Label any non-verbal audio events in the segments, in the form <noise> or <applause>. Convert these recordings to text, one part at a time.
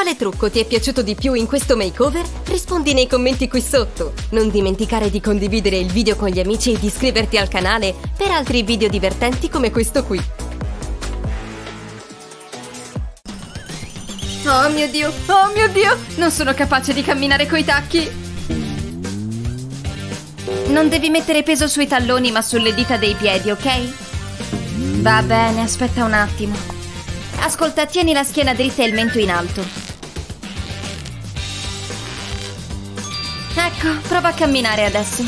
Quale trucco ti è piaciuto di più in questo makeover? Rispondi nei commenti qui sotto. Non dimenticare di condividere il video con gli amici e di iscriverti al canale per altri video divertenti come questo qui. Oh mio Dio, oh mio Dio, non sono capace di camminare coi tacchi. Non devi mettere peso sui talloni ma sulle dita dei piedi, ok? Va bene, aspetta un attimo. Ascolta, tieni la schiena dritta e il mento in alto. Ecco, prova a camminare adesso.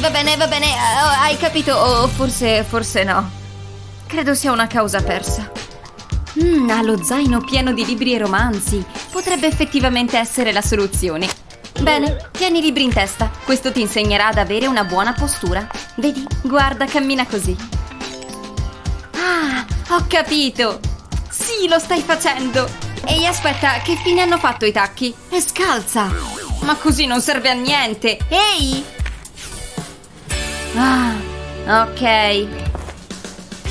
Va bene, va bene, oh, hai capito? O oh, forse, forse no. Credo sia una causa persa. Mmm, ha lo zaino pieno di libri e romanzi. Potrebbe effettivamente essere la soluzione. Bene, tieni i libri in testa. Questo ti insegnerà ad avere una buona postura. Vedi? Guarda, cammina così. Ah, ho capito! Sì, lo stai facendo! Ehi, aspetta, che fine hanno fatto i tacchi? È scalza! Ma così non serve a niente! Ehi! Ah, ok.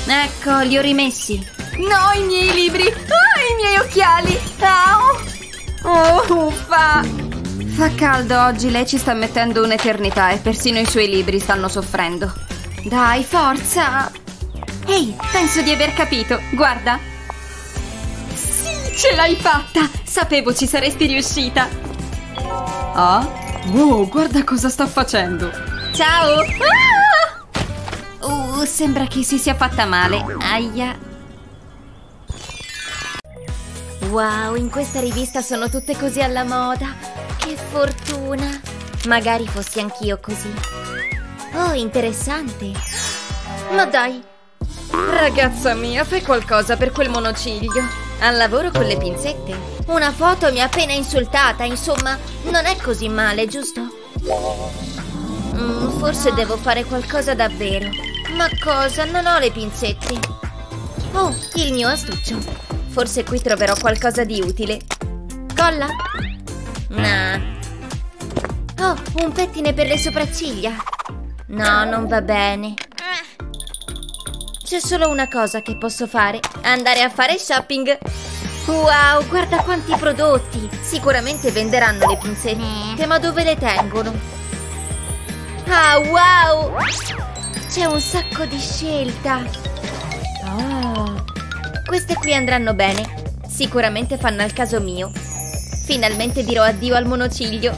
Ecco, li ho rimessi. No, i miei libri! Ah, i miei occhiali! Au! Oh, uffa! Fa caldo oggi, lei ci sta mettendo un'eternità e persino i suoi libri stanno soffrendo. Dai, forza! Ehi, penso di aver capito. Guarda. Sì, ce l'hai fatta! Sapevo ci saresti riuscita. Ah? Wow, guarda cosa sta facendo. Ciao! Ah! Uh, sembra che si sia fatta male. Aia. Wow, in questa rivista sono tutte così alla moda. Che fortuna. Magari fossi anch'io così. Oh, interessante. Ma dai. Ragazza mia, fai qualcosa per quel monociglio. Al lavoro con le pinzette. Una foto mi ha appena insultata, insomma, non è così male, giusto? Mm, forse devo fare qualcosa davvero. Ma cosa? Non ho le pinzette. Oh, il mio astuccio. Forse qui troverò qualcosa di utile. Colla? Nah. Oh, un pettine per le sopracciglia. No, non va bene. C'è solo una cosa che posso fare. Andare a fare shopping. Wow, guarda quanti prodotti. Sicuramente venderanno le pinzette, ma dove le tengono? Ah, wow! C'è un sacco di scelta. Oh. Queste qui andranno bene. Sicuramente fanno al caso mio. Finalmente dirò addio al monociglio.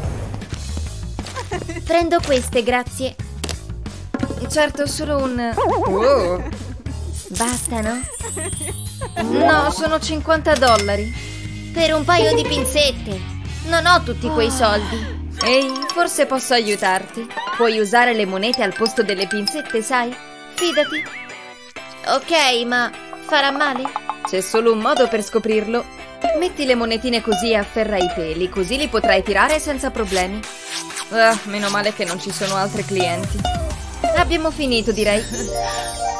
<laughs> Prendo queste, grazie. Certo, solo un... Oh. Bastano? No, sono 50 dollari. Per un paio di pinzette. Non ho tutti quei soldi. Ehi, forse posso aiutarti. Puoi usare le monete al posto delle pinzette, sai? Fidati. Ok, ma Farà male? C'è solo un modo per scoprirlo. Metti le monetine così e afferra i peli, così li potrai tirare senza problemi. Ah, meno male che non ci sono altri clienti. Abbiamo finito, direi.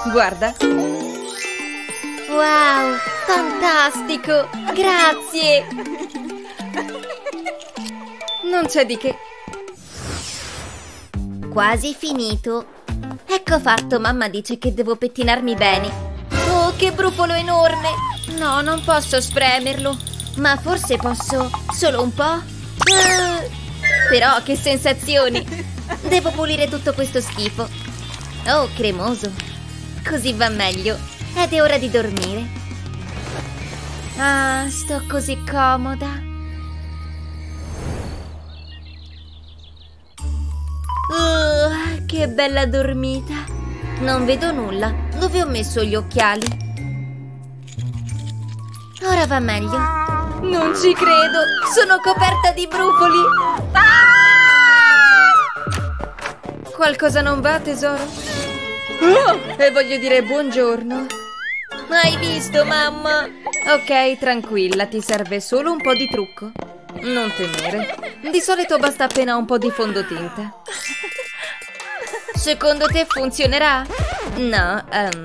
Guarda. Wow, fantastico! Grazie! Non c'è di che. Quasi finito. Ecco fatto, mamma dice che devo pettinarmi bene. Oh, che brufolo enorme! No, non posso spremerlo. Ma forse posso solo un po'? Uh, però che sensazioni! Devo pulire tutto questo schifo. Oh, cremoso. Così va meglio. Ed è ora di dormire. Ah, sto così comoda. Uh, che bella dormita. Non vedo nulla. Dove ho messo gli occhiali? Ora va meglio. Non ci credo! Sono coperta di brufoli! Ah! Qualcosa non va, tesoro? Oh, e voglio dire buongiorno. Hai visto, mamma? Ok, tranquilla, ti serve solo un po' di trucco. Non temere. Di solito basta appena un po' di fondotinta. Secondo te funzionerà? No, um...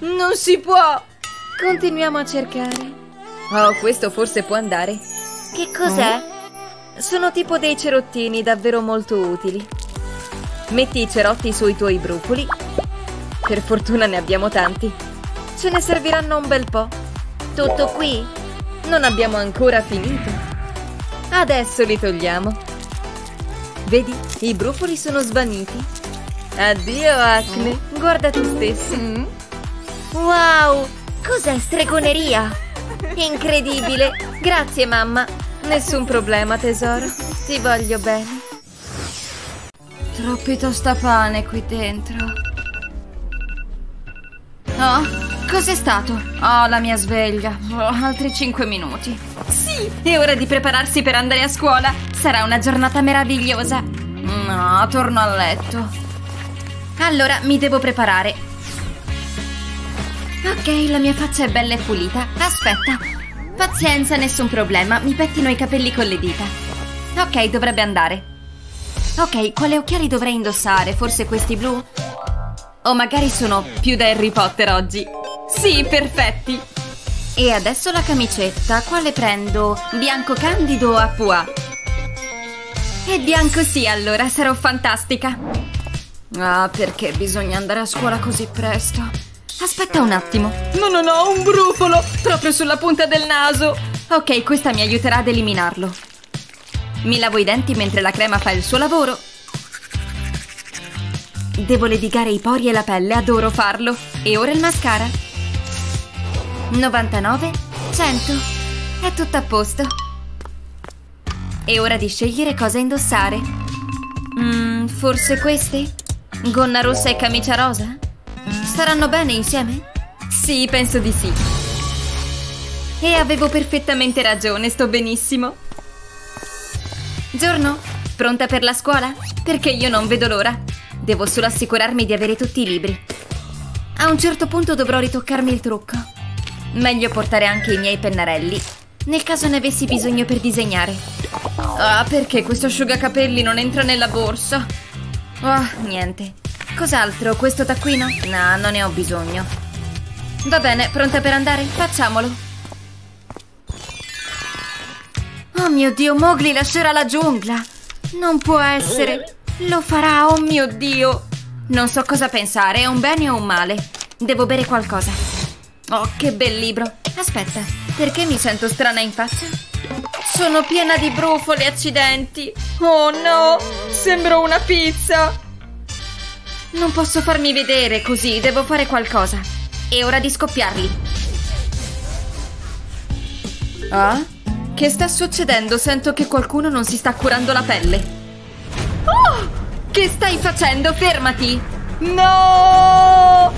Non si può! Continuiamo a cercare. Oh, questo forse può andare. Che cos'è? Oh? Sono tipo dei cerottini davvero molto utili. Metti i cerotti sui tuoi brufoli. Per fortuna ne abbiamo tanti. Ce ne serviranno un bel po'. Tutto qui? Non abbiamo ancora finito. Adesso li togliamo. Vedi, i brufoli sono svaniti. Addio, acne. Guarda tu stesso. Mm. Wow, cos'è stregoneria? Incredibile. Grazie, mamma. Nessun problema, tesoro. Ti voglio bene. Troppi tostapane qui dentro. Oh, cos'è stato? Oh, la mia sveglia. Oh, altri cinque minuti. Sì, è ora di prepararsi per andare a scuola. Sarà una giornata meravigliosa. No, torno a letto. Allora, mi devo preparare. Ok, la mia faccia è bella e pulita. Aspetta. Pazienza, nessun problema. Mi pettino i capelli con le dita. Ok, dovrebbe andare. Ok, quale occhiali dovrei indossare? Forse questi blu? O magari sono più da Harry Potter oggi. Sì, perfetti! E adesso la camicetta. Quale prendo? Bianco candido o a pois? E bianco sì, allora sarò fantastica. Ah, perché bisogna andare a scuola così presto? Aspetta un attimo. No, no, no, un brufolo! Proprio sulla punta del naso! Ok, questa mi aiuterà ad eliminarlo. Mi lavo i denti mentre la crema fa il suo lavoro. Devo ledigare i pori e la pelle, adoro farlo. E ora il mascara. 99, 100. È tutto a posto. È ora di scegliere cosa indossare. Mm, forse queste? Gonna rossa e camicia rosa? Staranno bene insieme? Sì, penso di sì. E avevo perfettamente ragione, sto benissimo. Giorno, pronta per la scuola? Perché io non vedo l'ora. Devo solo assicurarmi di avere tutti i libri. A un certo punto dovrò ritoccarmi il trucco. Meglio portare anche i miei pennarelli, nel caso ne avessi bisogno per disegnare. Ah, perché questo asciugacapelli non entra nella borsa? Oh, niente. Cos'altro? Questo taccuino? No, non ne ho bisogno. Va bene, pronta per andare? Facciamolo. Oh mio Dio, Mowgli lascerà la giungla. Non può essere. Lo farà, oh mio Dio. Non so cosa pensare, è un bene o un male. Devo bere qualcosa. Oh, che bel libro. Aspetta, perché mi sento strana in faccia? Sono piena di brufoli, accidenti. Oh no, sembro una pizza. Non posso farmi vedere così, devo fare qualcosa. È ora di scoppiarli. Ah? Che sta succedendo? Sento che qualcuno non si sta curando la pelle. Oh! Che stai facendo? Fermati! No!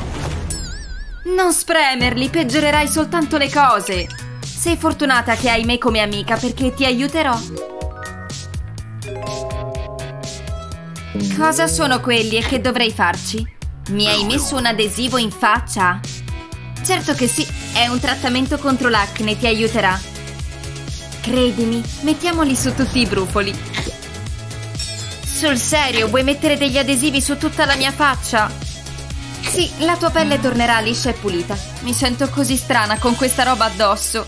Non spremerli, peggiorerai soltanto le cose. Sei fortunata che hai me come amica perché ti aiuterò. Cosa sono quelli e che dovrei farci? Mi hai messo un adesivo in faccia? Certo che sì, è un trattamento contro l'acne, ti aiuterà. Credimi, mettiamoli su tutti i brufoli. Sul serio, vuoi mettere degli adesivi su tutta la mia faccia? Sì, la tua pelle tornerà liscia e pulita. Mi sento così strana con questa roba addosso.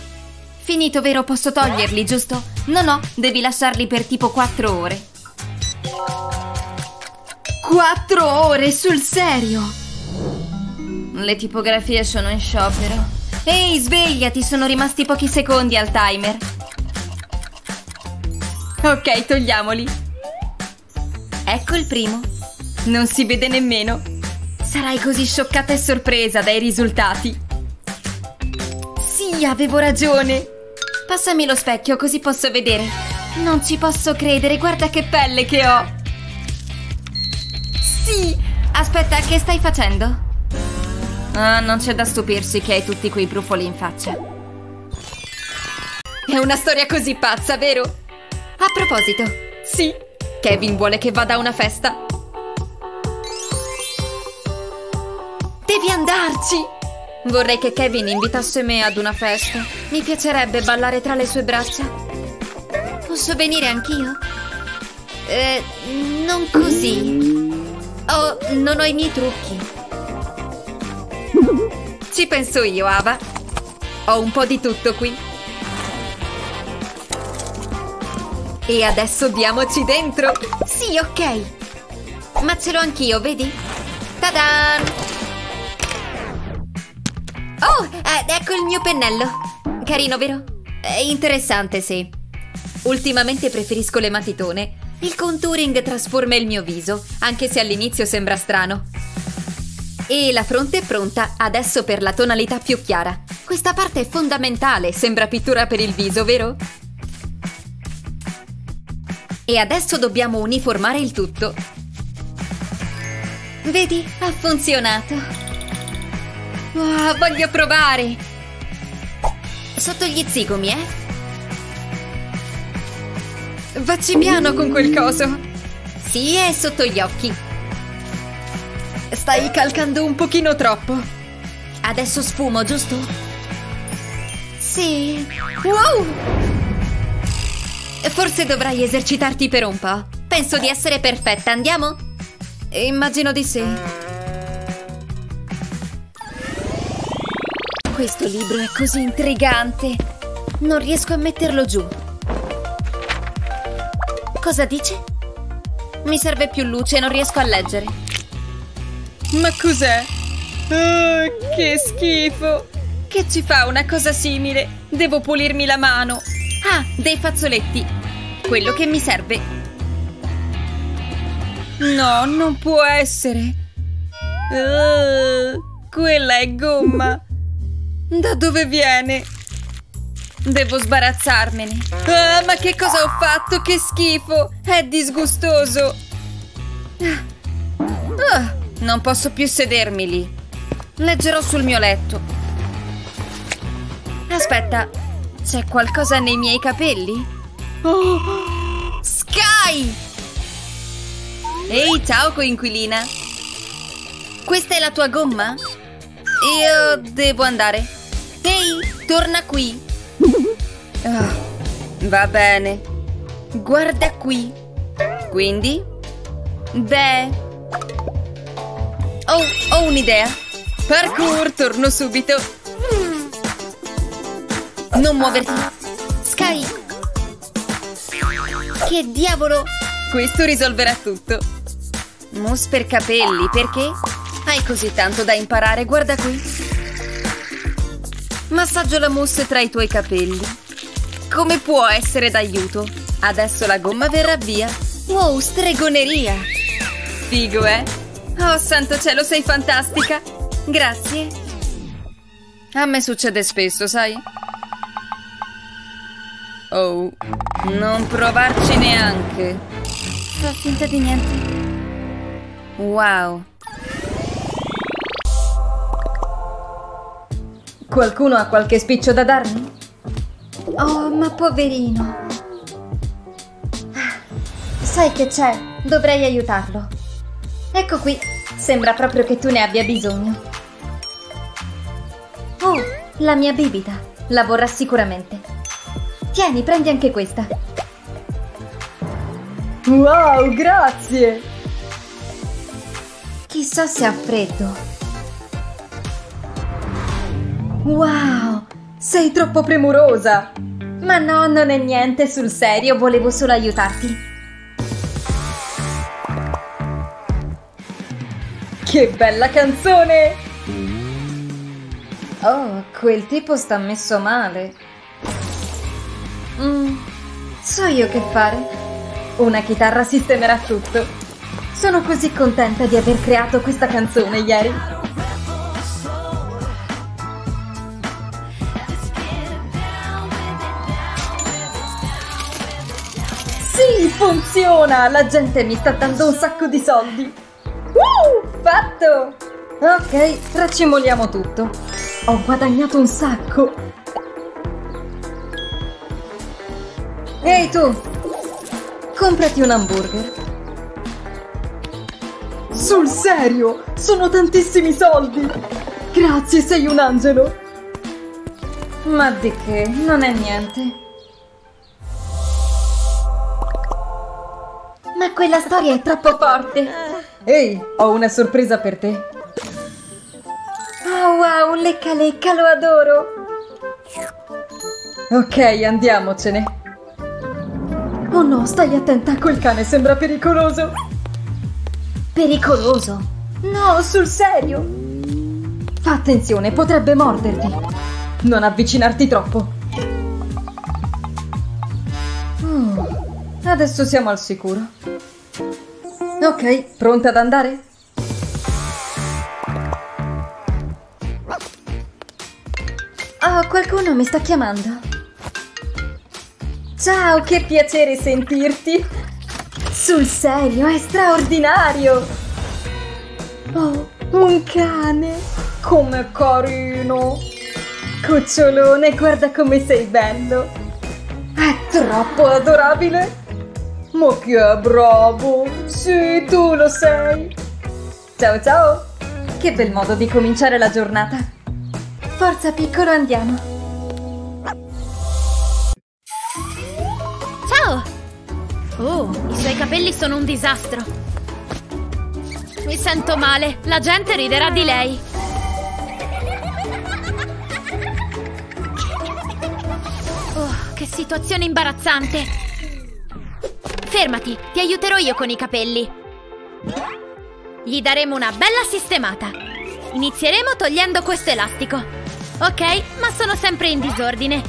Finito, vero? Posso toglierli, giusto? No, no, devi lasciarli per tipo 4 ore. 4 ore, sul serio? Le tipografie sono in sciopero. Ehi, svegliati, sono rimasti pochi secondi al timer. Ok, togliamoli. Ecco il primo. Non si vede nemmeno. Sarai così scioccata e sorpresa dai risultati. Sì, avevo ragione. Passami lo specchio così posso vedere. Non ci posso credere, guarda che pelle che ho. Sì! Aspetta, che stai facendo? Ah, non c'è da stupirsi che hai tutti quei brufoli in faccia. È una storia così pazza, vero? A proposito, sì, Kevin vuole che vada a una festa. Devi andarci! Vorrei che Kevin invitasse me ad una festa. Mi piacerebbe ballare tra le sue braccia. Posso venire anch'io? Eh, non così. Oh, non ho i miei trucchi. Ci penso io, Ava. Ho un po' di tutto qui. E adesso diamoci dentro! Sì, ok! Ma ce l'ho anch'io, vedi? Ta-dan! Oh, ed ecco il mio pennello! Carino, vero? È interessante, sì. Ultimamente preferisco le matitone. Il contouring trasforma il mio viso, anche se all'inizio sembra strano. E la fronte è pronta, adesso per la tonalità più chiara. Questa parte è fondamentale, sembra pittura per il viso, vero? E adesso dobbiamo uniformare il tutto. Vedi, ha funzionato. Wow, voglio provare! Sotto gli zigomi, eh? Facci piano con quel coso! Sì, è sotto gli occhi. Stai calcando un pochino troppo. Adesso sfumo, giusto? Sì. Wow! Forse dovrai esercitarti per un po'. Penso di essere perfetta, andiamo? Immagino di sì. Questo libro è così intrigante. Non riesco a metterlo giù. Cosa dice? Mi serve più luce, non riesco a leggere. Ma cos'è? Oh, che schifo! Che ci fa una cosa simile? Devo pulirmi la mano. Ah, dei fazzoletti. Quello che mi serve. No, non può essere. Uh, quella è gomma. Da dove viene? Devo sbarazzarmene. Ah, ma che cosa ho fatto? Che schifo! È disgustoso. Ah, non posso più sedermi lì. Leggerò sul mio letto. Aspetta, c'è qualcosa nei miei capelli? Oh, Sky! Ehi, ciao coinquilina. Questa è la tua gomma? Io devo andare. Ehi, torna qui. Ah, va bene. Guarda qui. Quindi? Beh... Oh, ho un'idea. Parkour, torno subito. Non muoverti. Sky. Che diavolo? Questo risolverà tutto. Mousse per capelli, perché? Hai così tanto da imparare, guarda qui. Massaggio la mousse tra i tuoi capelli. Come può essere d'aiuto? Adesso la gomma verrà via. Wow, stregoneria! Figo, eh? Oh, santo cielo, sei fantastica! Grazie. A me succede spesso, sai? Oh, non provarci neanche. Fa finta di niente. Wow. Qualcuno ha qualche spiccio da darmi? Oh, ma poverino. Sai che c'è? Dovrei aiutarlo. Ecco qui. Sembra proprio che tu ne abbia bisogno. Oh, la mia bibita. La vorrà sicuramente. Tieni, prendi anche questa. Wow, grazie! Chissà se ha freddo. Wow, sei troppo premurosa! Ma no, non è niente, sul serio, volevo solo aiutarti. Che bella canzone! Oh, quel tipo sta messo male. Mm, so io che fare. Una chitarra sistemerà tutto. Sono così contenta di aver creato questa canzone ieri. Sì, funziona! La gente mi sta dando un sacco di soldi. Uh, fatto! Ok, racimoliamo tutto. Ho guadagnato un sacco. Ehi tu! Comprati un hamburger. Sul serio? Sono tantissimi soldi! Grazie, sei un angelo! Ma di che? Non è niente. Ma quella storia è troppo forte! Ehi, ho una sorpresa per te! Oh wow, lecca lecca, lo adoro! Ok, andiamocene! Oh no, stai attenta, quel cane sembra pericoloso. Pericoloso? No, sul serio. Fa attenzione, potrebbe morderti. Non avvicinarti troppo. Mm, adesso siamo al sicuro. Ok, pronta ad andare? Oh, qualcuno mi sta chiamando. Ciao, che piacere sentirti. Sul serio, è straordinario. Oh, un cane. Come carino. Cucciolone, guarda come sei bello. È troppo adorabile. Ma che bravo. Sì, tu lo sei. Ciao ciao. Che bel modo di cominciare la giornata. Forza piccolo, andiamo. Oh, i suoi capelli sono un disastro. Mi sento male, la gente riderà di lei. Oh, che situazione imbarazzante. Fermati, ti aiuterò io con i capelli. Gli daremo una bella sistemata. Inizieremo togliendo questo elastico. Ok, ma sono sempre in disordine.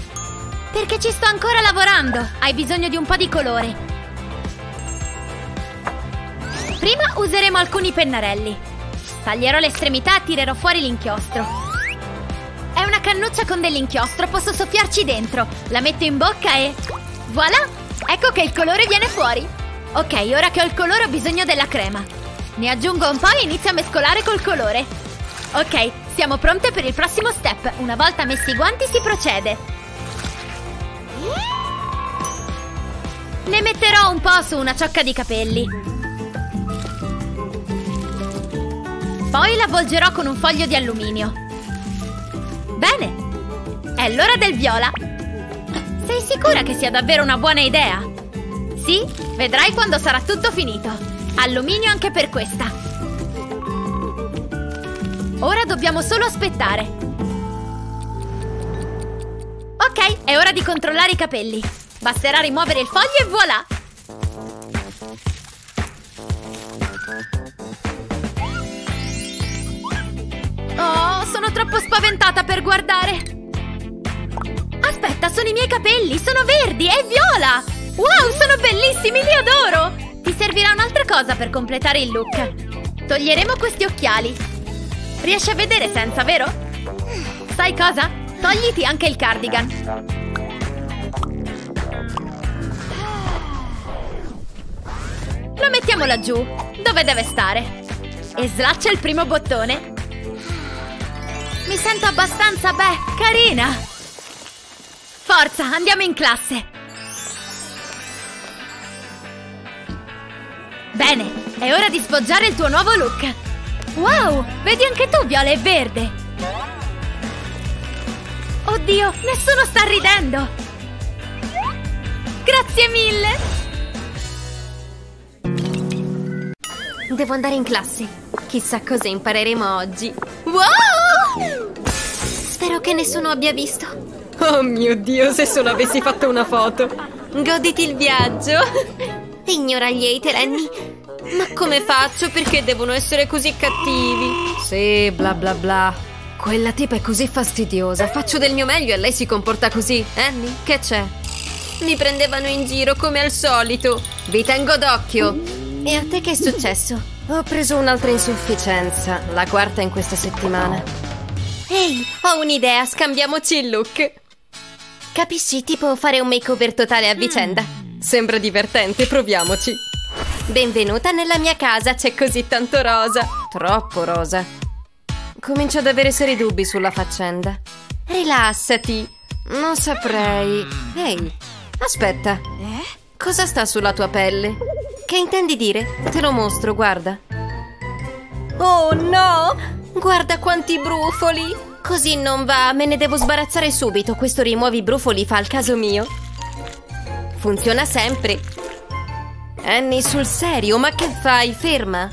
Perché ci sto ancora lavorando. Hai bisogno di un po' di colore. Prima useremo alcuni pennarelli. Taglierò l'estremità e tirerò fuori l'inchiostro. È una cannuccia con dell'inchiostro, posso soffiarci dentro. La metto in bocca e... Voilà! Ecco che il colore viene fuori. Ok, ora che ho il colore ho bisogno della crema. Ne aggiungo un po' e inizio a mescolare col colore. Ok, siamo pronte per il prossimo step. Una volta messi i guanti si procede. Ne metterò un po' su una ciocca di capelli. Poi l'avvolgerò con un foglio di alluminio. Bene, è l'ora del viola. Sei sicura che sia davvero una buona idea? Sì, vedrai quando sarà tutto finito. Alluminio anche per questa. Ora dobbiamo solo aspettare. Ok, è ora di controllare i capelli. Basterà rimuovere il foglio e voilà! Sono troppo spaventata per guardare! Aspetta, sono i miei capelli! Sono verdi e viola! Wow, sono bellissimi, li adoro! Ti servirà un'altra cosa per completare il look. Toglieremo questi occhiali. Riesci a vedere senza, vero? Sai cosa? Togliti anche il cardigan. Lo mettiamo laggiù, dove deve stare. E slaccia il primo bottone. Mi sento abbastanza, beh, carina. Forza, andiamo in classe. Bene, è ora di sfoggiare il tuo nuovo look. Wow, vedi anche tu viola e verde. Oddio, nessuno sta ridendo. Grazie mille. Devo andare in classe. Chissà cosa impareremo oggi. Wow! Spero che nessuno abbia visto. Oh mio Dio, se solo avessi fatto una foto. Goditi il viaggio. Ignora gli hater, Annie. Ma come faccio? Perché devono essere così cattivi? Sì, bla bla bla. Quella tipa è così fastidiosa. Faccio del mio meglio e lei si comporta così. Annie, che c'è? Mi prendevano in giro come al solito. Vi tengo d'occhio. E a te che è successo? Ho preso un'altra insufficienza, la quarta in questa settimana. Ehi, ho un'idea, scambiamoci il look. Capisci, tipo fare un makeover totale a vicenda. Sembra divertente, proviamoci. Benvenuta nella mia casa, c'è così tanto rosa. Troppo rosa. Comincio ad avere seri dubbi sulla faccenda. Rilassati. Non saprei. Ehi, aspetta. Eh? Cosa sta sulla tua pelle? Che intendi dire? Te lo mostro, guarda. Oh no! Guarda quanti brufoli! Così non va, me ne devo sbarazzare subito. Questo rimuovi brufoli fa al caso mio. Funziona sempre. Annie, sul serio, ma che fai? Ferma.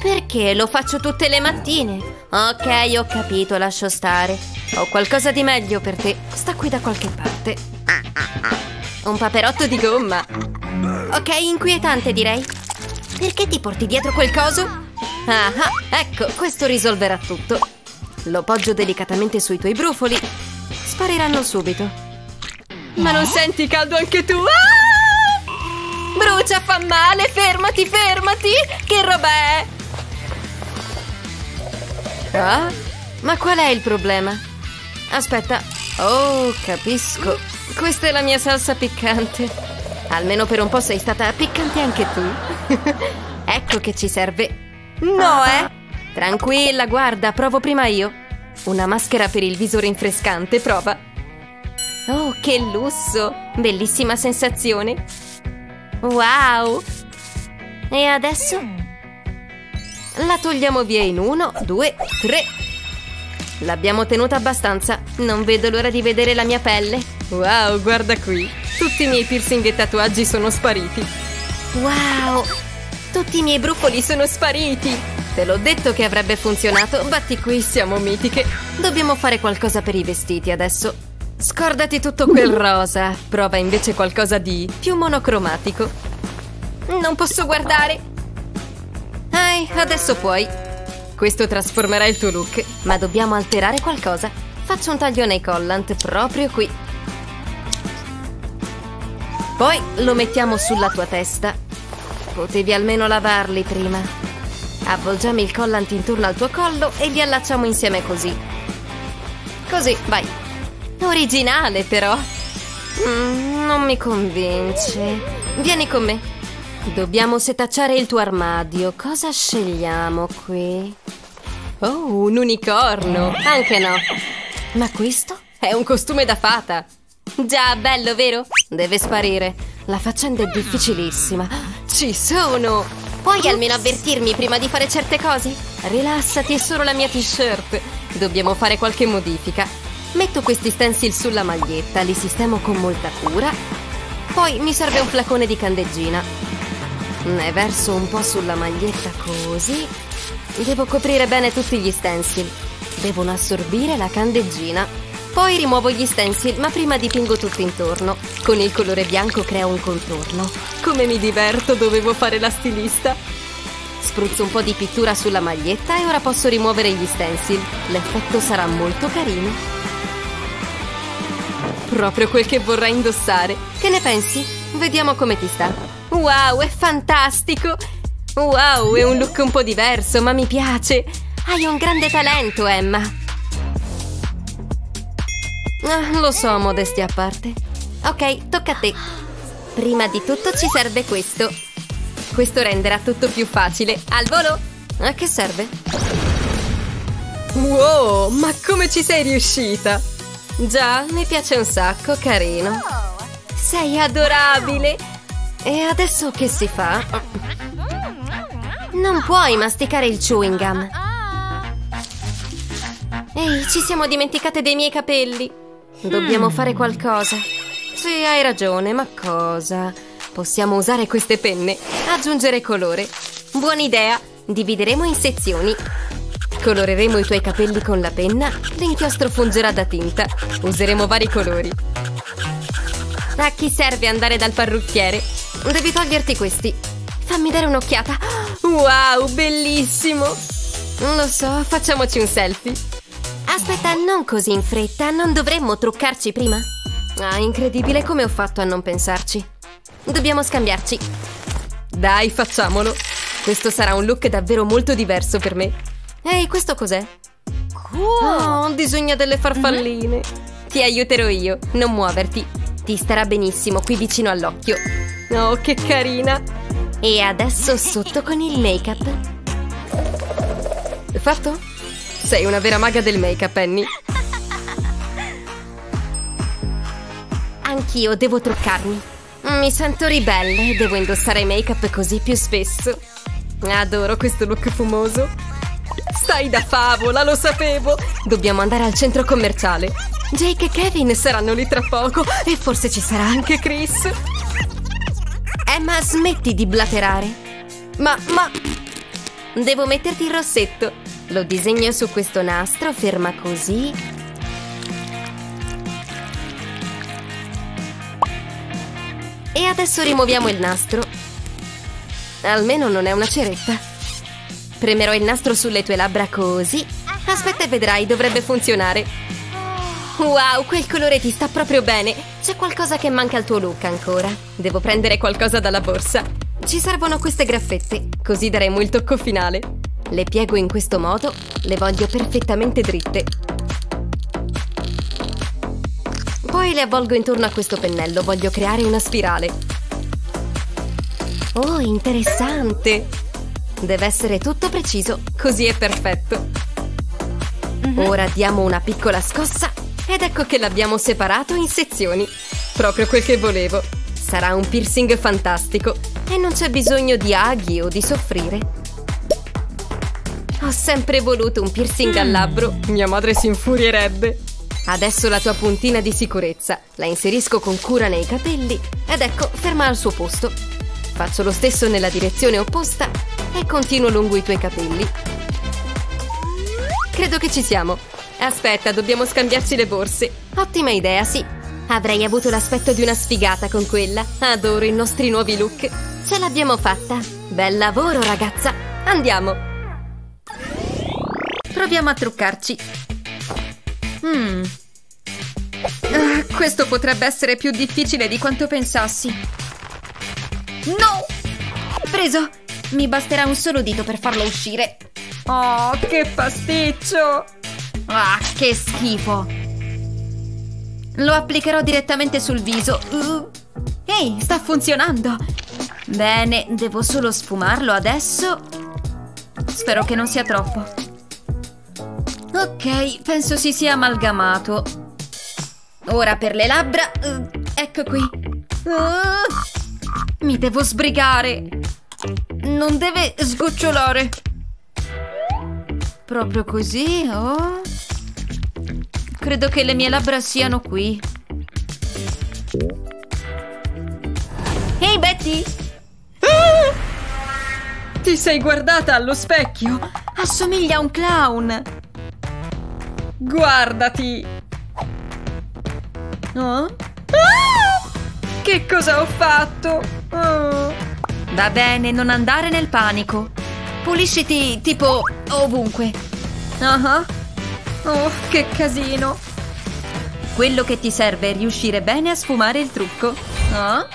Perché lo faccio tutte le mattine? Ok, ho capito, lascio stare. Ho qualcosa di meglio per te. Sta qui da qualche parte. Un paperotto di gomma. Ok, inquietante direi. Perché ti porti dietro quel coso? Ah, ah, ecco, questo risolverà tutto. Lo poggio delicatamente sui tuoi brufoli. Spariranno subito. Ma non senti caldo anche tu? Ah! Brucia, fa male, fermati, fermati! Che roba è? Ah? Ma qual è il problema? Aspetta. Oh, capisco. Questa è la mia salsa piccante. Almeno per un po' sei stata piccante anche tu. <laughs> ecco che ci serve. No, eh? Tranquilla, guarda, provo prima io. Una maschera per il viso rinfrescante, prova. Oh, che lusso! Bellissima sensazione. Wow! E adesso? La togliamo via in uno, due, tre. L'abbiamo tenuta abbastanza. Non vedo l'ora di vedere la mia pelle. Wow, guarda qui. Tutti i miei piercing e tatuaggi sono spariti. Wow! Tutti i miei brufoli sono spariti. Te l'ho detto che avrebbe funzionato. Batti qui, siamo mitiche. Dobbiamo fare qualcosa per i vestiti adesso. Scordati tutto quel <laughs> rosa. Prova invece qualcosa di più monocromatico. Non posso guardare. Ehi, adesso puoi. Questo trasformerà il tuo look, ma dobbiamo alterare qualcosa. Faccio un taglio nei collant proprio qui. Poi lo mettiamo sulla tua testa. Potevi almeno lavarli prima. Avvolgiamo il collant intorno al tuo collo e li allacciamo insieme così. Così, vai. Originale, però. Mm, non mi convince. Vieni con me. Dobbiamo setacciare il tuo armadio. Cosa scegliamo qui? Oh, un unicorno! Anche no. Ma questo? È un costume da fata. Già, bello, vero? Deve sparire. La faccenda è difficilissima. Ci sono! Puoi almeno avvertirmi prima di fare certe cose? Rilassati, è solo la mia t-shirt. Dobbiamo fare qualche modifica. Metto questi stencil sulla maglietta, li sistemo con molta cura. Poi mi serve un flacone di candeggina. Ne verso un po' sulla maglietta così. Devo coprire bene tutti gli stencil. Devono assorbire la candeggina. Poi rimuovo gli stencil, ma prima dipingo tutto intorno. Con il colore bianco creo un contorno. Come mi diverto, dovevo fare la stilista. Spruzzo un po' di pittura sulla maglietta e ora posso rimuovere gli stencil. L'effetto sarà molto carino. Proprio quel che vorrai indossare. Che ne pensi? Vediamo come ti sta. Wow, è fantastico! Wow, è un look un po' diverso, ma mi piace! Hai un grande talento, Emma! Ah, lo so, modestia a parte. Ok, tocca a te. Prima di tutto ci serve questo. Questo renderà tutto più facile. Al volo! A che serve? Wow, ma come ci sei riuscita? Già, mi piace un sacco, carino. Sei adorabile! E adesso che si fa? Non puoi masticare il chewing gum. Ehi, ci siamo dimenticate dei miei capelli. Dobbiamo fare qualcosa. Sì, hai ragione, ma cosa? Possiamo usare queste penne, aggiungere colore. Buona idea, divideremo in sezioni. Coloreremo i tuoi capelli con la penna, l'inchiostro fungerà da tinta. Useremo vari colori. A chi serve andare dal parrucchiere? Devi toglierti questi. Fammi dare un'occhiata. <gasps> Wow, bellissimo! Lo so, facciamoci un selfie. Aspetta, non così in fretta. Non dovremmo truccarci prima? Ah, incredibile come ho fatto a non pensarci. Dobbiamo scambiarci. Dai, facciamolo. Questo sarà un look davvero molto diverso per me. Ehi, questo cos'è? Oh, disegna delle farfalline. Ti aiuterò io, non muoverti. Ti starà benissimo qui vicino all'occhio. Oh, che carina! E adesso sotto con il make-up. Fatto? Sei una vera maga del make-up, Annie. Anch'io devo truccarmi. Mi sento ribelle e devo indossare make-up così più spesso. Adoro questo look fumoso. Stai da favola, lo sapevo! Dobbiamo andare al centro commerciale. Jake e Kevin saranno lì tra poco e forse ci sarà anche Chris. Emma, smetti di blaterare. Ma, ma... Devo metterti il rossetto. Lo disegno su questo nastro, ferma così. E adesso rimuoviamo il nastro. Almeno non è una ceretta. Premerò il nastro sulle tue labbra così. Aspetta e vedrai, dovrebbe funzionare. Wow, quel colore ti sta proprio bene. C'è qualcosa che manca al tuo look ancora. Devo prendere qualcosa dalla borsa. Ci servono queste graffette, così daremo il tocco finale. Le piego in questo modo, le voglio perfettamente dritte. Poi le avvolgo intorno a questo pennello, voglio creare una spirale. Oh, interessante! Deve essere tutto preciso, così è perfetto. Ora diamo una piccola scossa ed ecco che l'abbiamo separato in sezioni. Proprio quel che volevo. Sarà un piercing fantastico e non c'è bisogno di aghi o di soffrire. Ho sempre voluto un piercing al labbro. Mia madre si infurierebbe. Adesso la tua puntina di sicurezza. La inserisco con cura nei capelli ed ecco, ferma al suo posto. Faccio lo stesso nella direzione opposta e continuo lungo i tuoi capelli. Credo che ci siamo. Aspetta, dobbiamo scambiarci le borse. Ottima idea, sì. Avrei avuto l'aspetto di una sfigata con quella. Adoro i nostri nuovi look. Ce l'abbiamo fatta. Bel lavoro, ragazza. Andiamo. Proviamo a truccarci. Mm. Ah, questo potrebbe essere più difficile di quanto pensassi. No! Preso! Mi basterà un solo dito per farlo uscire. Oh, che pasticcio! Ah, che schifo! Lo applicherò direttamente sul viso. Uh. Ehi, sta funzionando! Bene, devo solo sfumarlo adesso. Spero che non sia troppo. Ok, penso si sia amalgamato. Ora per le labbra. Uh, ecco qui. Uh, mi devo sbrigare. Non deve sgocciolare. Proprio così, oh. Credo che le mie labbra siano qui. Ehi, hey, Betty! Ah! Ti sei guardata allo specchio? Assomiglia a un clown! Guardati! Oh? Ah! Che cosa ho fatto? Oh. Va bene, non andare nel panico. Pulisciti tipo ovunque. Uh -huh. Oh, che casino. Quello che ti serve è riuscire bene a sfumare il trucco. Oh?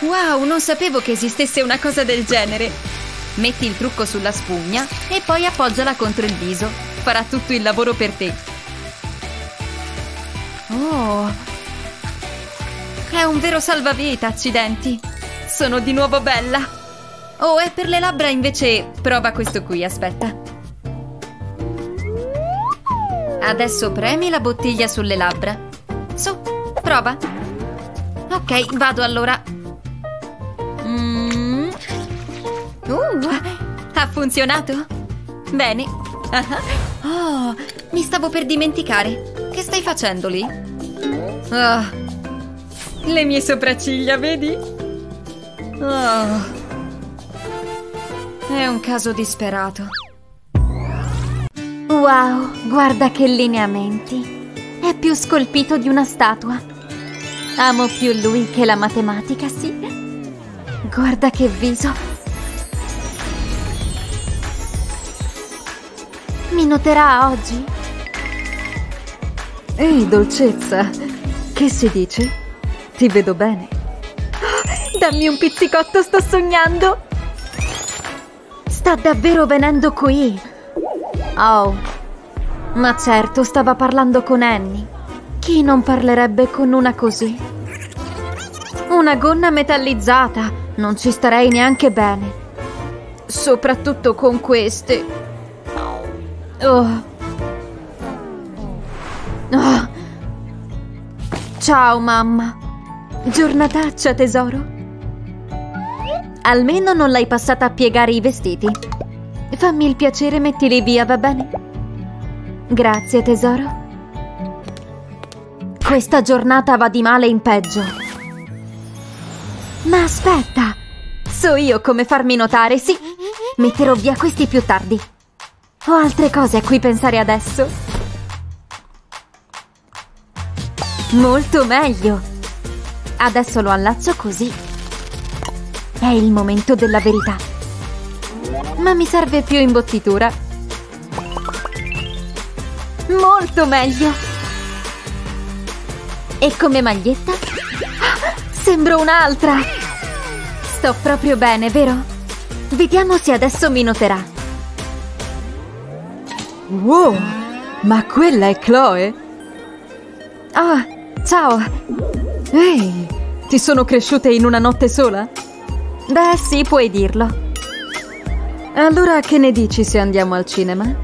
Wow, non sapevo che esistesse una cosa del genere. Metti il trucco sulla spugna e poi appoggiala contro il viso. Farà tutto il lavoro per te. Oh! È un vero salvavita, accidenti. Sono di nuovo bella. Oh, e per le labbra invece prova questo qui, aspetta. Adesso premi la bottiglia sulle labbra. Su, prova. Ok, vado allora. Mm. Uh, ha funzionato? Bene. <laughs> Oh, mi stavo per dimenticare. Che stai facendo lì? Oh. Le mie sopracciglia, vedi? Oh. È un caso disperato. Wow, guarda che lineamenti. È più scolpito di una statua. Amo più lui che la matematica, sì. Guarda che viso. Mi noterà oggi? Ehi, dolcezza. Che si dice? Ti vedo bene. Dammi un pizzicotto, sto sognando. Sta davvero venendo qui. Oh. Ma certo, stava parlando con Annie. Chi non parlerebbe con una così? Una gonna metallizzata. Non ci starei neanche bene. Soprattutto con queste. Oh. Oh. Ciao, mamma. Giornataccia, tesoro. Almeno non l'hai passata a piegare i vestiti. Fammi il piacere, mettili via, va bene? Grazie, tesoro. Questa giornata va di male in peggio. Ma aspetta! So io come farmi notare, sì. Metterò via questi più tardi. Ho altre cose a cui pensare adesso. Molto meglio. Adesso lo allaccio così. È il momento della verità. Ma mi serve più imbottitura. Molto meglio. E come maglietta? Ah, Sembro un'altra! Sto proprio bene, vero? Vediamo se adesso mi noterà. Wow, ma quella è Chloe? Oh, ciao! Ehi, ti sono cresciute in una notte sola? Beh, sì, puoi dirlo. Allora che ne dici se andiamo al cinema?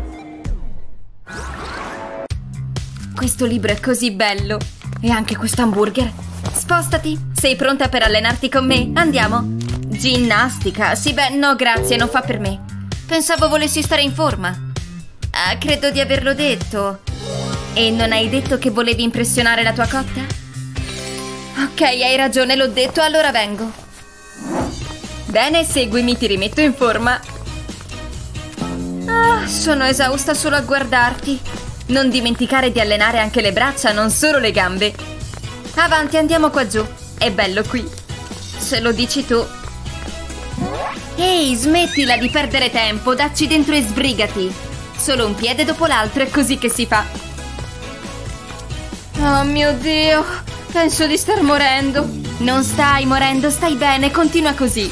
Questo libro è così bello. E anche questo hamburger. Spostati. Sei pronta per allenarti con me? Andiamo. Ginnastica. Sì, beh, no, grazie, non fa per me. Pensavo volessi stare in forma. Ah, credo di averlo detto. E non hai detto che volevi impressionare la tua cotta? Ok, hai ragione, l'ho detto, allora vengo. Bene, seguimi, ti rimetto in forma. Ah, sono esausta solo a guardarti. Non dimenticare di allenare anche le braccia, non solo le gambe. Avanti, andiamo qua giù. È bello qui. Se lo dici tu. Ehi, smettila di perdere tempo, dacci dentro e sbrigati. Solo un piede dopo l'altro, è così che si fa. Oh mio Dio, penso di star morendo. Non stai morendo, stai bene, continua così.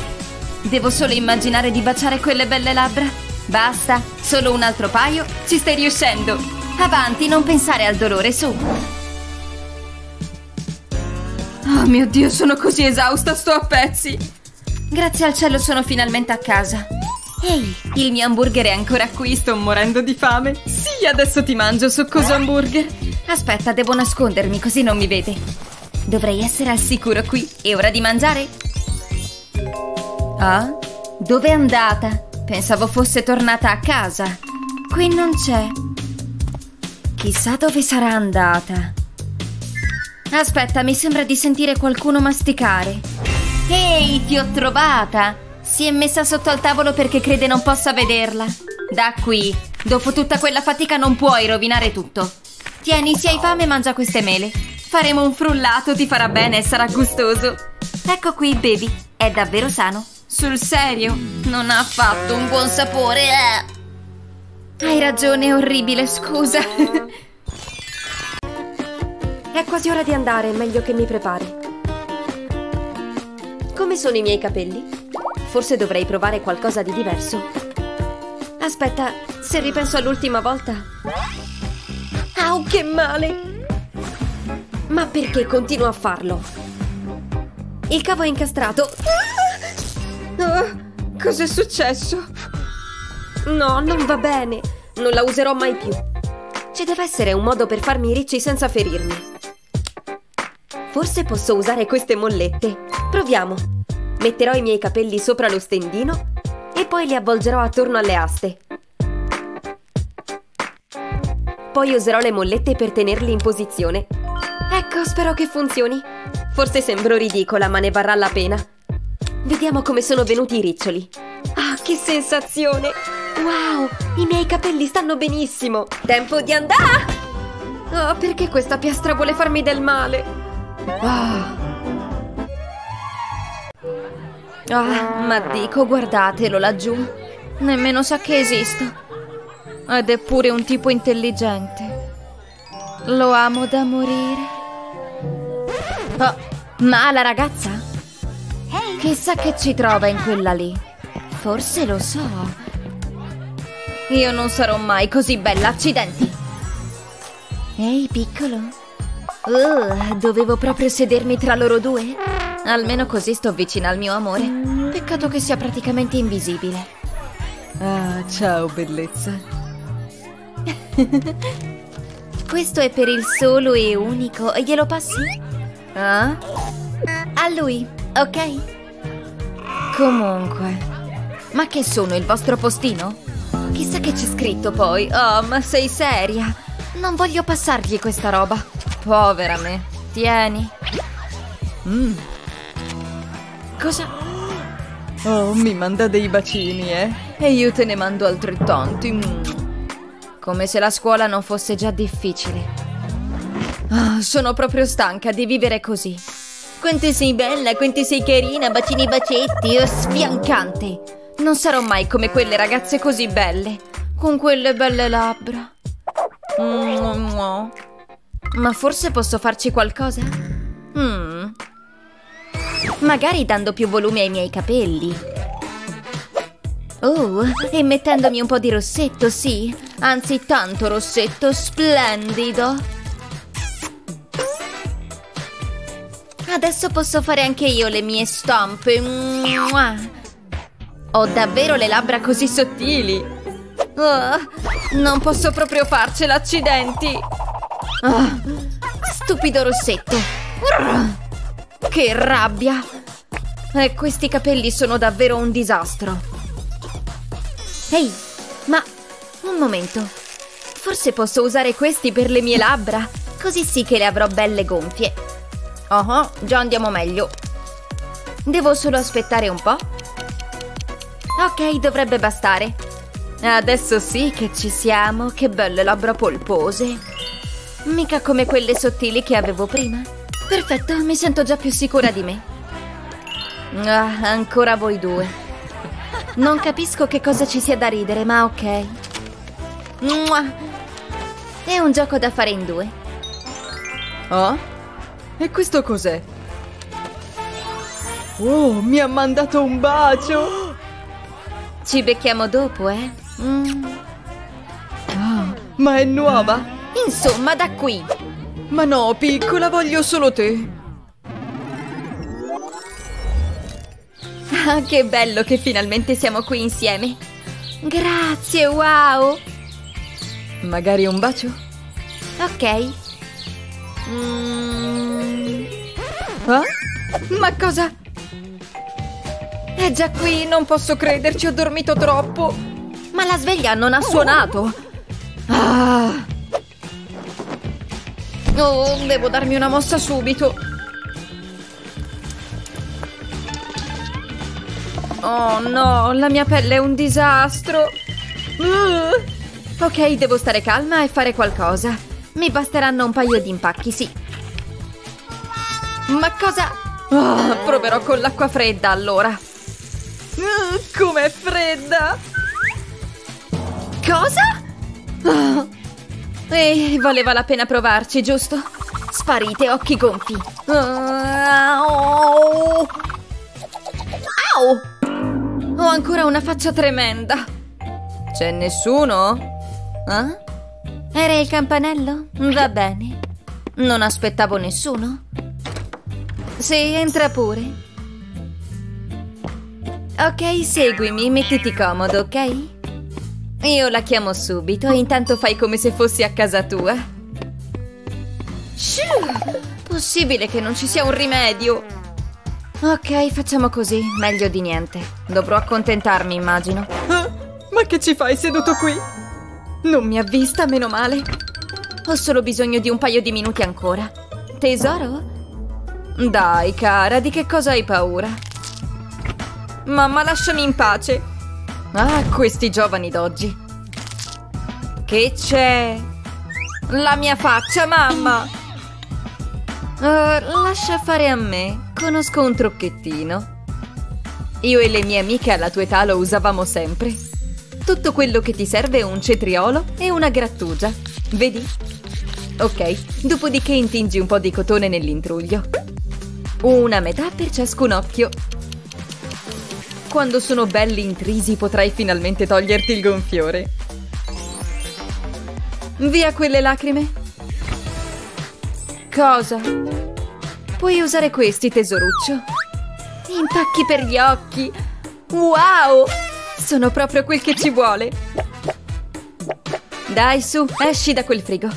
Devo solo immaginare di baciare quelle belle labbra. Basta, solo un altro paio, ci stai riuscendo. Avanti, non pensare al dolore, su. Oh mio Dio, sono così esausta, sto a pezzi. Grazie al cielo sono finalmente a casa. Ehi, il mio hamburger è ancora qui, sto morendo di fame. Sì, adesso ti mangio, succoso hamburger. Aspetta, devo nascondermi così non mi vede. Dovrei essere al sicuro qui. È ora di mangiare? Ah? Dove è andata? Pensavo fosse tornata a casa. Qui non c'è. Chissà dove sarà andata. Aspetta, mi sembra di sentire qualcuno masticare. Ehi, ti ho trovata! Si è messa sotto al tavolo perché crede non possa vederla. Da qui. Dopo tutta quella fatica non puoi rovinare tutto. Tieni, se hai fame mangia queste mele. Faremo un frullato, ti farà bene e sarà gustoso. Ecco qui, baby. È davvero sano. Sul serio? Non ha affatto un buon sapore. eh. Hai ragione, orribile, scusa. È quasi ora di andare, meglio che mi prepari. Come sono i miei capelli? Forse dovrei provare qualcosa di diverso. Aspetta, se ripenso all'ultima volta. Au, che male! Ma perché continuo a farlo? Il cavo è incastrato. Ah, cos'è successo? No, non va bene. Non la userò mai più. Ci deve essere un modo per farmi ricci senza ferirmi. Forse posso usare queste mollette. Proviamo. Metterò i miei capelli sopra lo stendino e poi li avvolgerò attorno alle aste. Poi userò le mollette per tenerli in posizione. Ecco, spero che funzioni. Forse sembro ridicola, ma ne varrà la pena. Vediamo come sono venuti i riccioli. Ah, che sensazione! Wow, i miei capelli stanno benissimo! Tempo di andare! Oh, perché questa piastra vuole farmi del male? Ah. Ah, ma dico, guardatelo laggiù. Nemmeno sa che esisto. Ed è pure un tipo intelligente. Lo amo da morire. Oh, ma la ragazza? Chissà che ci trova in quella lì. Forse lo so. Io non sarò mai così bella, accidenti. Ehi, piccolo. Uh, dovevo proprio sedermi tra loro due? Almeno così sto vicina al mio amore. Peccato che sia praticamente invisibile. Ah, ciao bellezza. <laughs> Questo è per il solo e unico. Glielo passi? Ah? A lui, ok? Comunque. Ma che sono il vostro postino? Chissà che c'è scritto poi. Oh, ma sei seria? Non voglio passargli questa roba. Povera me. Tieni. Mm. Cosa? Oh, mi manda dei bacini, eh? E io te ne mando altrettanti. Mm. Come se la scuola non fosse già difficile. Ah, sono proprio stanca di vivere così. Quanto sei bella, quanto sei carina, bacini bacetti, oh, sfiancante. Non sarò mai come quelle ragazze così belle, con quelle belle labbra. Mua, mua. Ma forse posso farci qualcosa? Hmm. Magari dando più volume ai miei capelli. Oh, e mettendomi un po' di rossetto, sì. Anzi, tanto rossetto, splendido. Adesso posso fare anche io le mie stampe. Mua. Ho davvero le labbra così sottili. Oh, non posso proprio farcela, accidenti. Oh, stupido rossetto. Che rabbia. E questi capelli sono davvero un disastro. Ehi, ma un momento. Forse posso usare questi per le mie labbra, così sì che le avrò belle gonfie. Oh, oh già andiamo meglio. Devo solo aspettare un po'. Ok, dovrebbe bastare. Adesso sì che ci siamo, che belle labbra polpose. Mica come quelle sottili che avevo prima. Perfetto, mi sento già più sicura di me. Ah, ancora voi due. Non capisco che cosa ci sia da ridere, ma ok. Mua. È un gioco da fare in due. Oh? E questo cos'è? Oh, mi ha mandato un bacio! Ci becchiamo dopo, eh? Mm. Ah, ma è nuova? Insomma, da qui. Ma no, piccola, voglio solo te. Ah, che bello che finalmente siamo qui insieme. Grazie, wow. Magari un bacio? Ok. Mm. Ah? Ma cosa? È già qui, non posso crederci, ho dormito troppo. Ma la sveglia non ha suonato. Ah. Oh, devo darmi una mossa subito. Oh no, la mia pelle è un disastro. Uh. Ok, devo stare calma e fare qualcosa. Mi basteranno un paio di impacchi, sì. Ma cosa... Oh, proverò con l'acqua fredda allora. Uh, com'è fredda! Cosa? Oh. E valeva la pena provarci, giusto? Sparite, occhi gonfi. Uh, au. Au! Ho ancora una faccia tremenda. C'è nessuno? Eh? Era il campanello? Va bene. Non aspettavo nessuno. Sì, entra pure. Ok, seguimi, mettiti comodo, ok? Io la chiamo subito e intanto fai come se fossi a casa tua. Shoo! Possibile che non ci sia un rimedio. Ok, facciamo così, meglio di niente. Dovrò accontentarmi, immagino. Ah, ma che ci fai seduto qui? Non mi ha vista, meno male. Ho solo bisogno di un paio di minuti ancora. Tesoro? Dai, cara, di che cosa hai paura? Mamma, lasciami in pace. Ah, questi giovani d'oggi. Che c'è? La mia faccia, mamma! Uh, lascia fare a me. Conosco un trucchettino. Io e le mie amiche alla tua età lo usavamo sempre. Tutto quello che ti serve è un cetriolo e una grattugia. Vedi? Ok, dopodiché intingi un po' di cotone nell'intruglio. Una metà per ciascun occhio. Quando sono belli intrisi potrai finalmente toglierti il gonfiore. Via quelle lacrime. Cosa? Puoi usare questi, tesoruccio. Impacchi per gli occhi. Wow! Sono proprio quel che ci vuole. Dai, su, esci da quel frigo.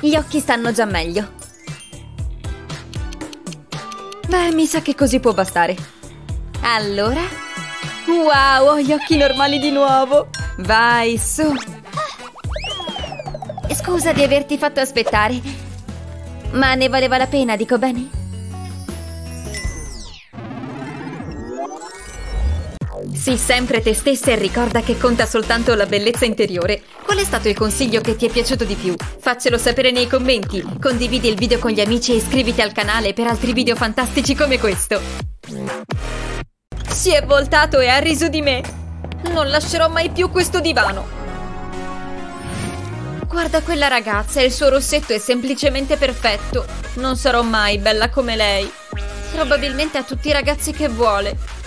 Gli occhi stanno già meglio. Beh, mi sa che così può bastare. Allora? Wow, ho gli occhi normali di nuovo! Vai, su! Scusa di averti fatto aspettare, ma ne valeva la pena, dico bene? Sii sempre te stessa e ricorda che conta soltanto la bellezza interiore. Qual è stato il consiglio che ti è piaciuto di più? Faccelo sapere nei commenti, condividi il video con gli amici e iscriviti al canale per altri video fantastici come questo. Si è voltato e ha riso di me. Non lascerò mai più questo divano. Guarda quella ragazza, il suo rossetto è semplicemente perfetto. Non sarò mai bella come lei. Probabilmente ha tutti i ragazzi che vuole.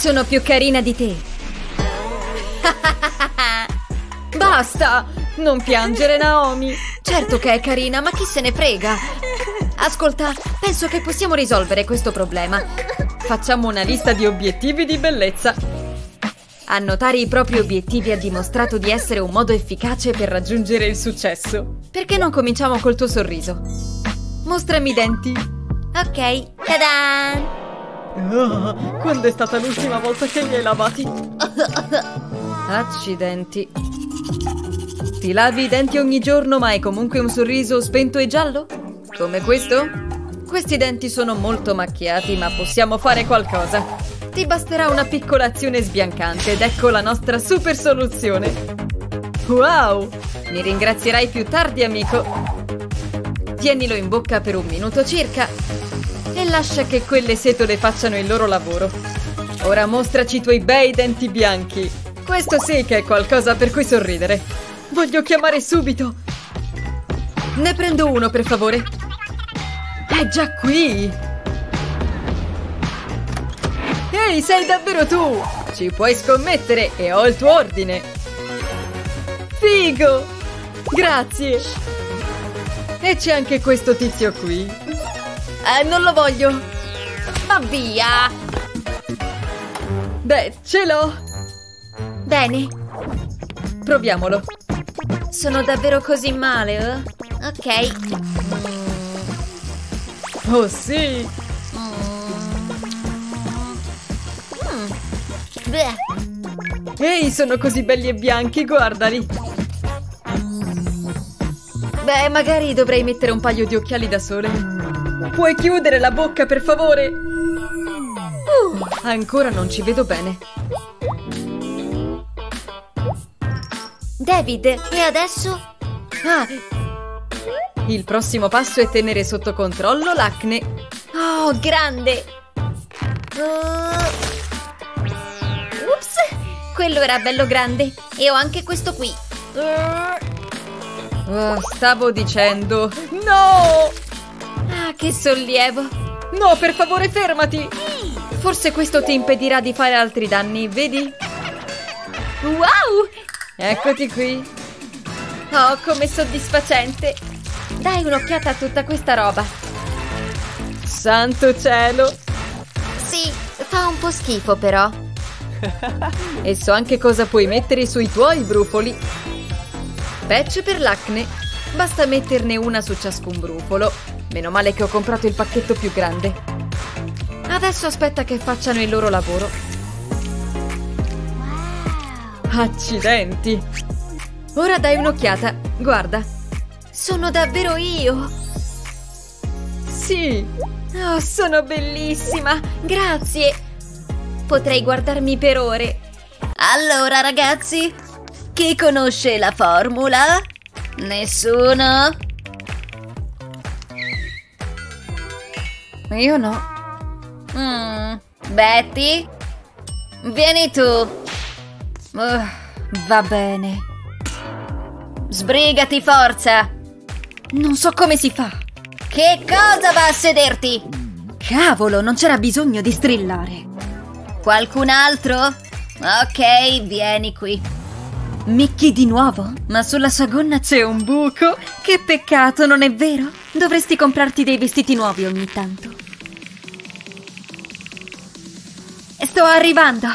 Sono più carina di te. <laughs> Basta! Non piangere, Naomi. Certo che è carina, ma chi se ne frega? Ascolta, penso che possiamo risolvere questo problema. Facciamo una lista di obiettivi di bellezza. Annotare i propri obiettivi ha dimostrato di essere un modo efficace per raggiungere il successo. Perché non cominciamo col tuo sorriso? Mostrami i denti. Ok, ta-da! Ah, quando è stata l'ultima volta che li hai lavati? Accidenti. Ti lavi i denti ogni giorno ma hai comunque un sorriso spento e giallo? Come questo? Questi denti sono molto macchiati ma possiamo fare qualcosa. Ti basterà una piccola azione sbiancante ed ecco la nostra super soluzione. Wow! Mi ringrazierai più tardi, amico. Tienilo in bocca per un minuto circa lascia che quelle setole facciano il loro lavoro. Ora mostraci i tuoi bei denti bianchi. Questo sì che è qualcosa per cui sorridere. Voglio chiamare subito. Ne prendo uno, per favore. È già qui. Ehi, sei davvero tu? Ci puoi scommettere e ho il tuo ordine. Figo! Grazie. E c'è anche questo tizio qui. Eh, non lo voglio. Ma via! Beh, ce l'ho. Bene, Proviamolo. sono davvero così male, eh? Ok. Oh sì! Beh, Ehi, sono così belli e bianchi, guardali! Beh, magari dovrei mettere un paio di occhiali da sole. Puoi chiudere la bocca, per favore? Uh, ancora non ci vedo bene. David, e adesso? Ah! Il prossimo passo è tenere sotto controllo l'acne. Oh, grande! Uh, Ups! Quello era bello grande. E ho anche questo qui. Uh, stavo dicendo... No! Ah, che sollievo! No, per favore, fermati! Forse questo ti impedirà di fare altri danni, vedi? Wow! Eccoti qui. Oh, come soddisfacente! Dai un'occhiata a tutta questa roba. Santo cielo! Sì, fa un po' schifo però. <laughs> E so anche cosa puoi mettere sui tuoi brufoli. Patch per l'acne. Basta metterne una su ciascun brufolo. Meno male che ho comprato il pacchetto più grande. Adesso aspetta che facciano il loro lavoro. Accidenti! Ora dai un'occhiata. Guarda. Sono davvero io! Sì! Oh, sono bellissima! Grazie! Potrei guardarmi per ore. Allora, ragazzi, chi conosce la formula? Nessuno? Io no. Mm, Betty? Vieni tu! Uh, va bene. Sbrigati, forza! Non so come si fa. Che cosa va a sederti? Cavolo, non c'era bisogno di strillare. Qualcun altro? Ok, vieni qui. Mickey di nuovo? Ma sulla sua gonna c'è un buco? Che peccato, non è vero? Dovresti comprarti dei vestiti nuovi ogni tanto. Sto arrivando.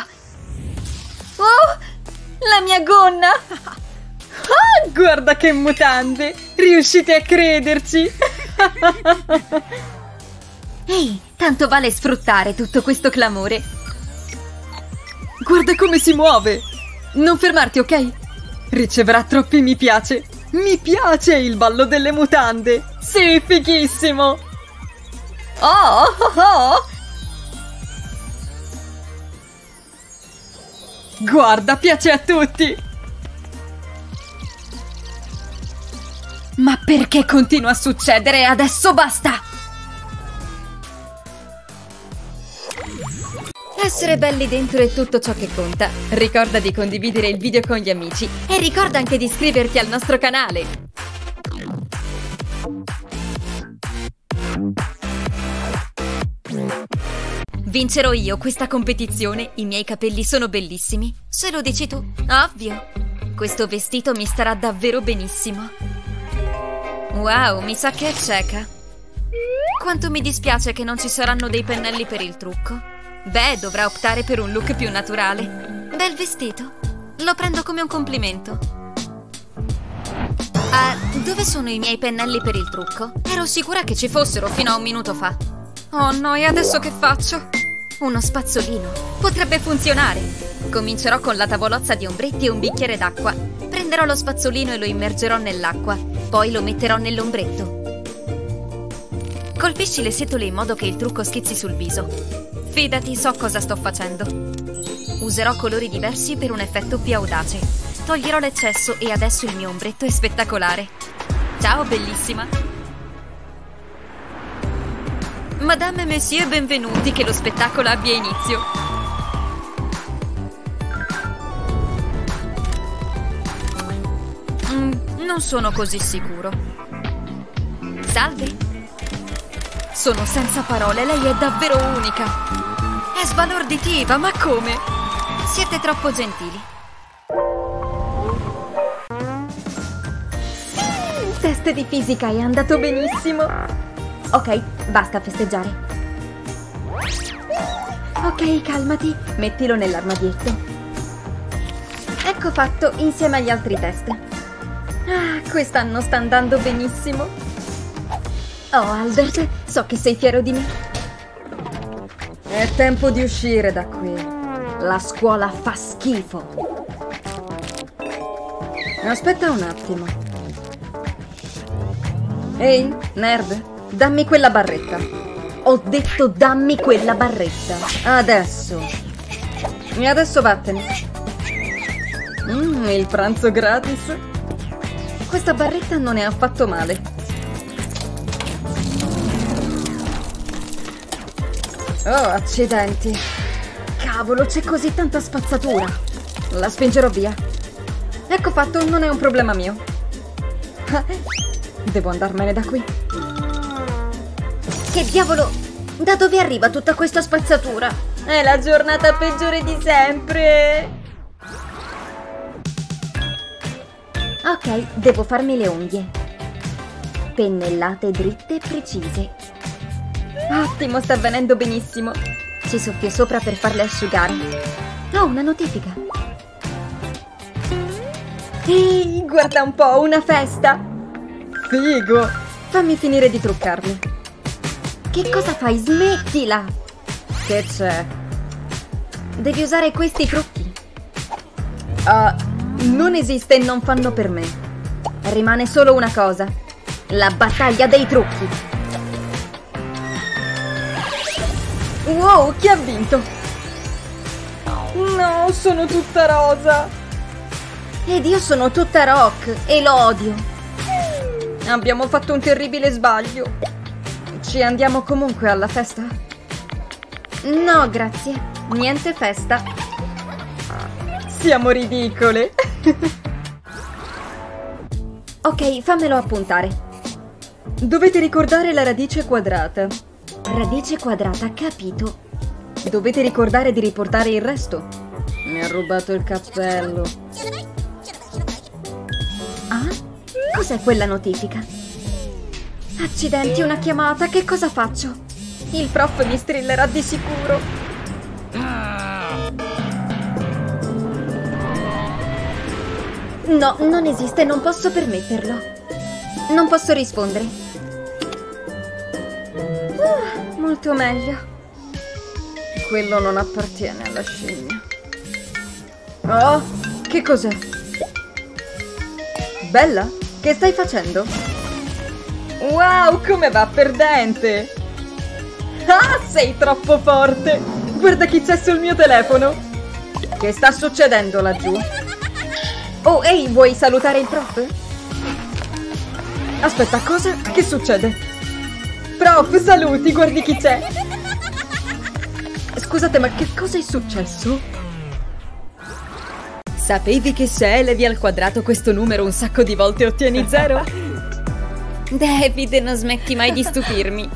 Oh, la mia gonna! <laughs> Ah, guarda che mutande! Riuscite a crederci? <laughs> Ehi, tanto vale sfruttare tutto questo clamore. Guarda come si muove! Non fermarti, ok? Riceverà troppi mi piace. Mi piace il ballo delle mutande. Sì, fighissimo. Oh, oh, oh. Guarda, piace a tutti. Ma perché continua a succedere? Adesso basta. Essere belli dentro è tutto ciò che conta. Ricorda di condividere il video con gli amici e ricorda anche di iscriverti al nostro canale. Vincerò io questa competizione, i miei capelli sono bellissimi. Se lo dici tu, ovvio. Questo vestito mi starà davvero benissimo. Wow, mi sa che è cieca. Quanto mi dispiace che non ci saranno dei pennelli per il trucco. Beh, dovrà optare per un look più naturale. Bel vestito. Lo prendo come un complimento. Ah, dove sono i miei pennelli per il trucco? Ero sicura che ci fossero fino a un minuto fa. Oh no, e adesso che faccio? Uno spazzolino. Potrebbe funzionare. Comincerò con la tavolozza di ombretti e un bicchiere d'acqua. Prenderò lo spazzolino e lo immergerò nell'acqua. Poi lo metterò nell'ombretto. Colpisci le setole in modo che il trucco schizzi sul viso. Fidati, so cosa sto facendo. Userò colori diversi per un effetto più audace. Toglierò l'eccesso e adesso il mio ombretto è spettacolare. Ciao, bellissima! Madame e Monsieur, benvenuti, che lo spettacolo abbia inizio. Mm, non sono così sicuro. Salve. Sono senza parole, lei è davvero unica. È sbalorditiva, ma come? Siete troppo gentili. Il test di fisica è andato benissimo. Ok, basta festeggiare. Ok, calmati. Mettilo nell'armadietto. Ecco fatto, insieme agli altri test. Ah, quest'anno sta andando benissimo. Oh, Albert, so che sei fiero di me. È tempo di uscire da qui. La scuola fa schifo. Aspetta un attimo. Ehi, nerd, dammi quella barretta. Ho detto dammi quella barretta. Adesso. E adesso vattene. Mmm, il pranzo gratis. Questa barretta non è affatto male. Oh, accidenti. Cavolo, c'è così tanta spazzatura. La spingerò via. Ecco fatto, non è un problema mio. <laughs> Devo andarmene da qui. Che diavolo? Da dove arriva tutta questa spazzatura? È la giornata peggiore di sempre. Ok, devo farmi le unghie. Pennellate dritte e precise. Ottimo, sta avvenendo benissimo. Ci soffio sopra per farle asciugare. Oh, una notifica. Ehi, guarda un po', una festa. Figo! Fammi finire di truccarli. Che cosa fai? Smettila! Che c'è? Devi usare questi trucchi. Uh, non esiste e non fanno per me. Rimane solo una cosa. La battaglia dei trucchi. Wow, chi ha vinto? No, sono tutta rosa. Ed io sono tutta rock e lo odio. Abbiamo fatto un terribile sbaglio. Ci andiamo comunque alla festa? No, grazie. Niente festa. Siamo ridicole. <laughs> ok, fammelo appuntare. Dovete ricordare la radice quadrata. Radice quadrata, capito. Dovete ricordare di riportare il resto. Mi ha rubato il cappello. Ah? Cos'è quella notifica? Accidenti, una chiamata, che cosa faccio? Il prof mi strillerà di sicuro. No, non esiste, non posso permetterlo. Non posso rispondere. Ah, molto meglio. Quello non appartiene alla scimmia. Oh, che cos'è? Bella, che stai facendo? Wow, come va perdente! Ah, sei troppo forte! Guarda chi c'è sul mio telefono! Che sta succedendo laggiù? Oh, ehi, vuoi salutare il prof? Aspetta, cosa? Che succede? Prof, saluti, guardi chi c'è! Scusate, ma che cosa è successo? Sapevi che se elevi al quadrato questo numero un sacco di volte ottieni zero? <laughs> David, non smetti mai di stupirmi.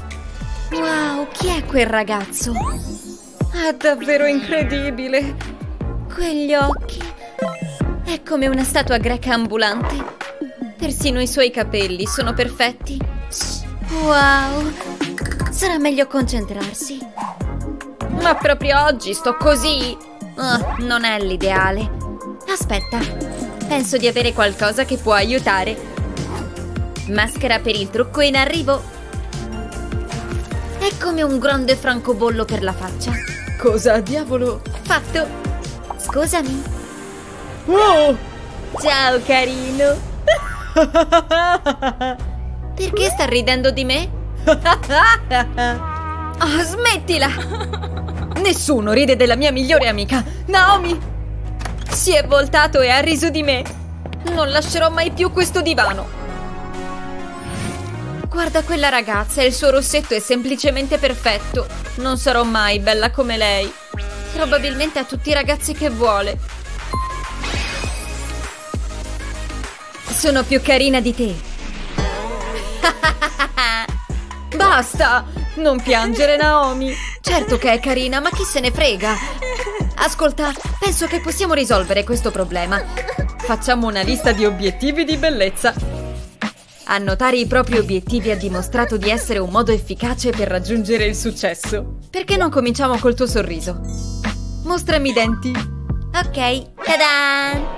Wow, chi è quel ragazzo? È davvero incredibile! Quegli occhi. È come una statua greca ambulante. Persino i suoi capelli sono perfetti. Wow! Sarà meglio concentrarsi. Ma proprio oggi sto così. Oh, non è l'ideale. Aspetta, penso di avere qualcosa che può aiutare. Maschera per il trucco in arrivo. È come un grande francobollo per la faccia. Cosa diavolo? Fatto. Scusami. Oh! Ciao carino. <laughs> Perché sta ridendo di me? Oh, <laughs> smettila! Nessuno ride della mia migliore amica, Naomi! Si è voltato e ha riso di me. Non lascerò mai più questo divano. Guarda quella ragazza, il suo rossetto è semplicemente perfetto. Non sarò mai bella come lei. Probabilmente ha tutti i ragazzi che vuole. Sono più carina di te. <laughs> Basta! Non piangere, Naomi. Certo che è carina, ma chi se ne frega? Ascolta, penso che possiamo risolvere questo problema. Facciamo una lista di obiettivi di bellezza. Annotare i propri obiettivi ha dimostrato di essere un modo efficace per raggiungere il successo. Perché non cominciamo col tuo sorriso? Mostrami i denti. Ok, tada!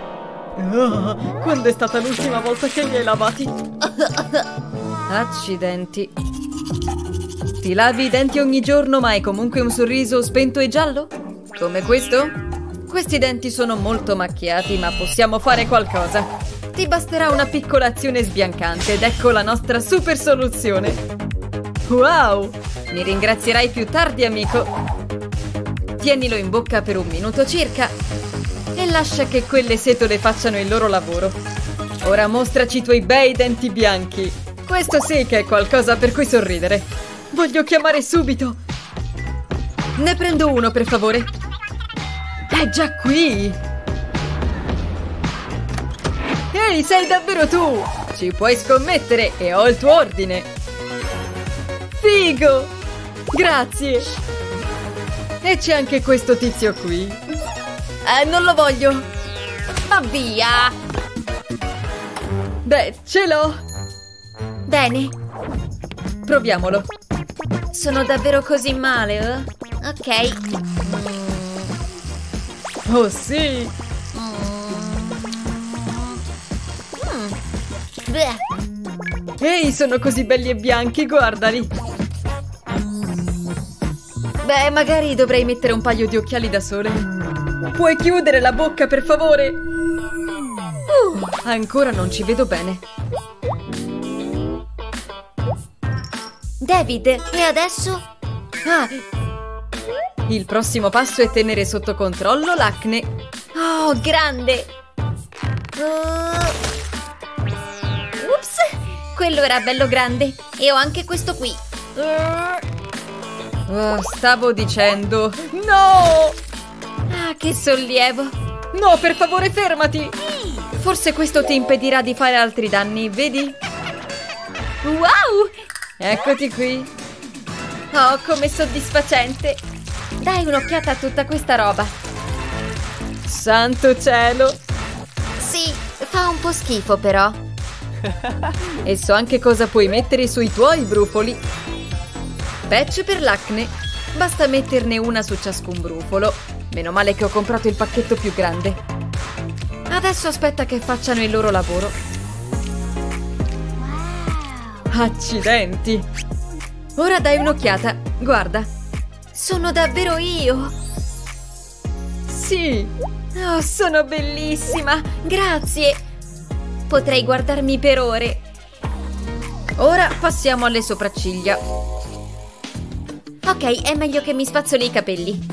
Oh, quando è stata l'ultima volta che li hai lavati? Accidenti. Ti lavi i denti ogni giorno ma hai comunque un sorriso spento e giallo? Come questo? Questi denti sono molto macchiati ma possiamo fare qualcosa. Ti basterà una piccola azione sbiancante ed ecco la nostra super soluzione. Wow! Mi ringrazierai più tardi, amico. Tienilo in bocca per un minuto circa e lascia che quelle setole facciano il loro lavoro. Ora mostraci i tuoi bei denti bianchi. Questo sì che è qualcosa per cui sorridere. Voglio chiamare subito. Ne prendo uno, per favore. È già qui. Ehi, sei davvero tu? Ci puoi scommettere e ho il tuo ordine. Figo! Grazie. E c'è anche questo tizio qui. Eh, non lo voglio. Va via! Beh, ce l'ho. Bene, Proviamolo. sono davvero così male, eh? Ok. Oh sì. Bleh. Ehi, sono così belli e bianchi, guardali. Beh, magari dovrei mettere un paio di occhiali da sole. Puoi chiudere la bocca, per favore? Uh, ancora non ci vedo bene. David, e adesso? Ah, il prossimo passo è tenere sotto controllo l'acne. Oh, grande! Uh. Ups! Quello era bello grande. E ho anche questo qui. Uh. Stavo dicendo... No! Ah, che sollievo! No, per favore, fermati! Forse questo ti impedirà di fare altri danni, vedi? Wow! Eccoti qui. Oh, come soddisfacente! Dai un'occhiata a tutta questa roba. Santo cielo! Sì, fa un po' schifo però. <laughs> E so anche cosa puoi mettere sui tuoi brufoli. Patch per l'acne. Basta metterne una su ciascun brufolo. Meno male che ho comprato il pacchetto più grande. Adesso aspetta che facciano il loro lavoro. Accidenti! Ora dai un'occhiata. Guarda. Sono davvero io! Sì! Oh, sono bellissima! Grazie! Potrei guardarmi per ore. Ora passiamo alle sopracciglia. Ok, è meglio che mi spazzoli i capelli.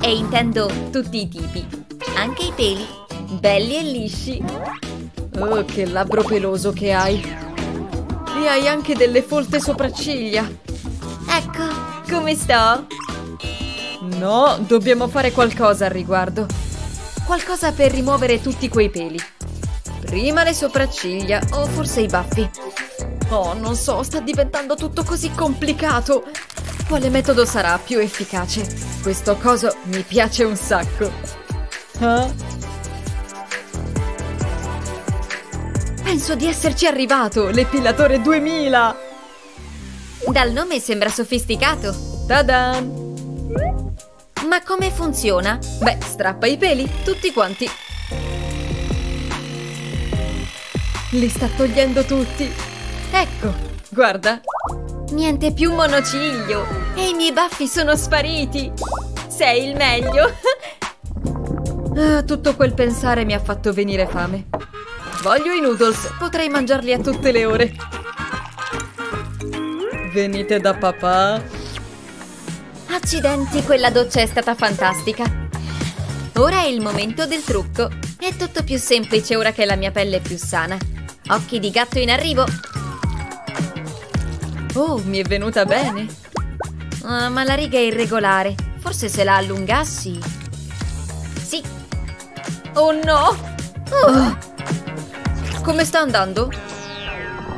E intendo tutti i tipi. Anche i peli. Belli e lisci. Oh, che labbro peloso che hai! E hai anche delle folte sopracciglia. Ecco, come sto? No, dobbiamo fare qualcosa al riguardo. Qualcosa per rimuovere tutti quei peli. Prima le sopracciglia o forse i baffi. Oh, non so, sta diventando tutto così complicato. Quale metodo sarà più efficace? Questo coso mi piace un sacco. Ah? Penso di esserci arrivato, l'epilatore 2000! Dal nome sembra sofisticato. Ta-dan! Ma come funziona? Beh, strappa i peli, tutti quanti. Li sta togliendo tutti. Ecco, guarda. Niente più monociglio. E i miei baffi sono spariti. Sei il meglio. <laughs> Ah, tutto quel pensare mi ha fatto venire fame. Voglio i noodles, potrei mangiarli a tutte le ore. Venite da papà. Accidenti, quella doccia è stata fantastica. Ora è il momento del trucco. È tutto più semplice ora che la mia pelle è più sana. Occhi di gatto in arrivo. Oh, mi è venuta bene. Ah, ma la riga è irregolare. Forse se la allungassi. Sì. Oh no! Oh. Come sta andando?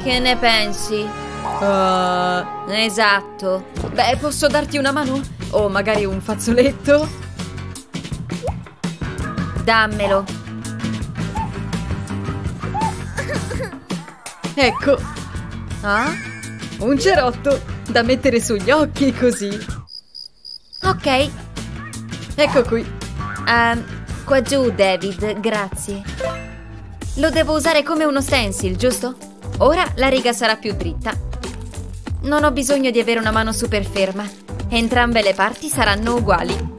Che ne pensi? Uh, esatto. Beh, posso darti una mano? O magari un fazzoletto? Dammelo. Ecco. Ah? Un cerotto da mettere sugli occhi così. Ok. Ecco qui. Um, qua giù, David, grazie. Lo devo usare come uno stencil, giusto? Ora la riga sarà più dritta. Non ho bisogno di avere una mano super ferma. Entrambe le parti saranno uguali.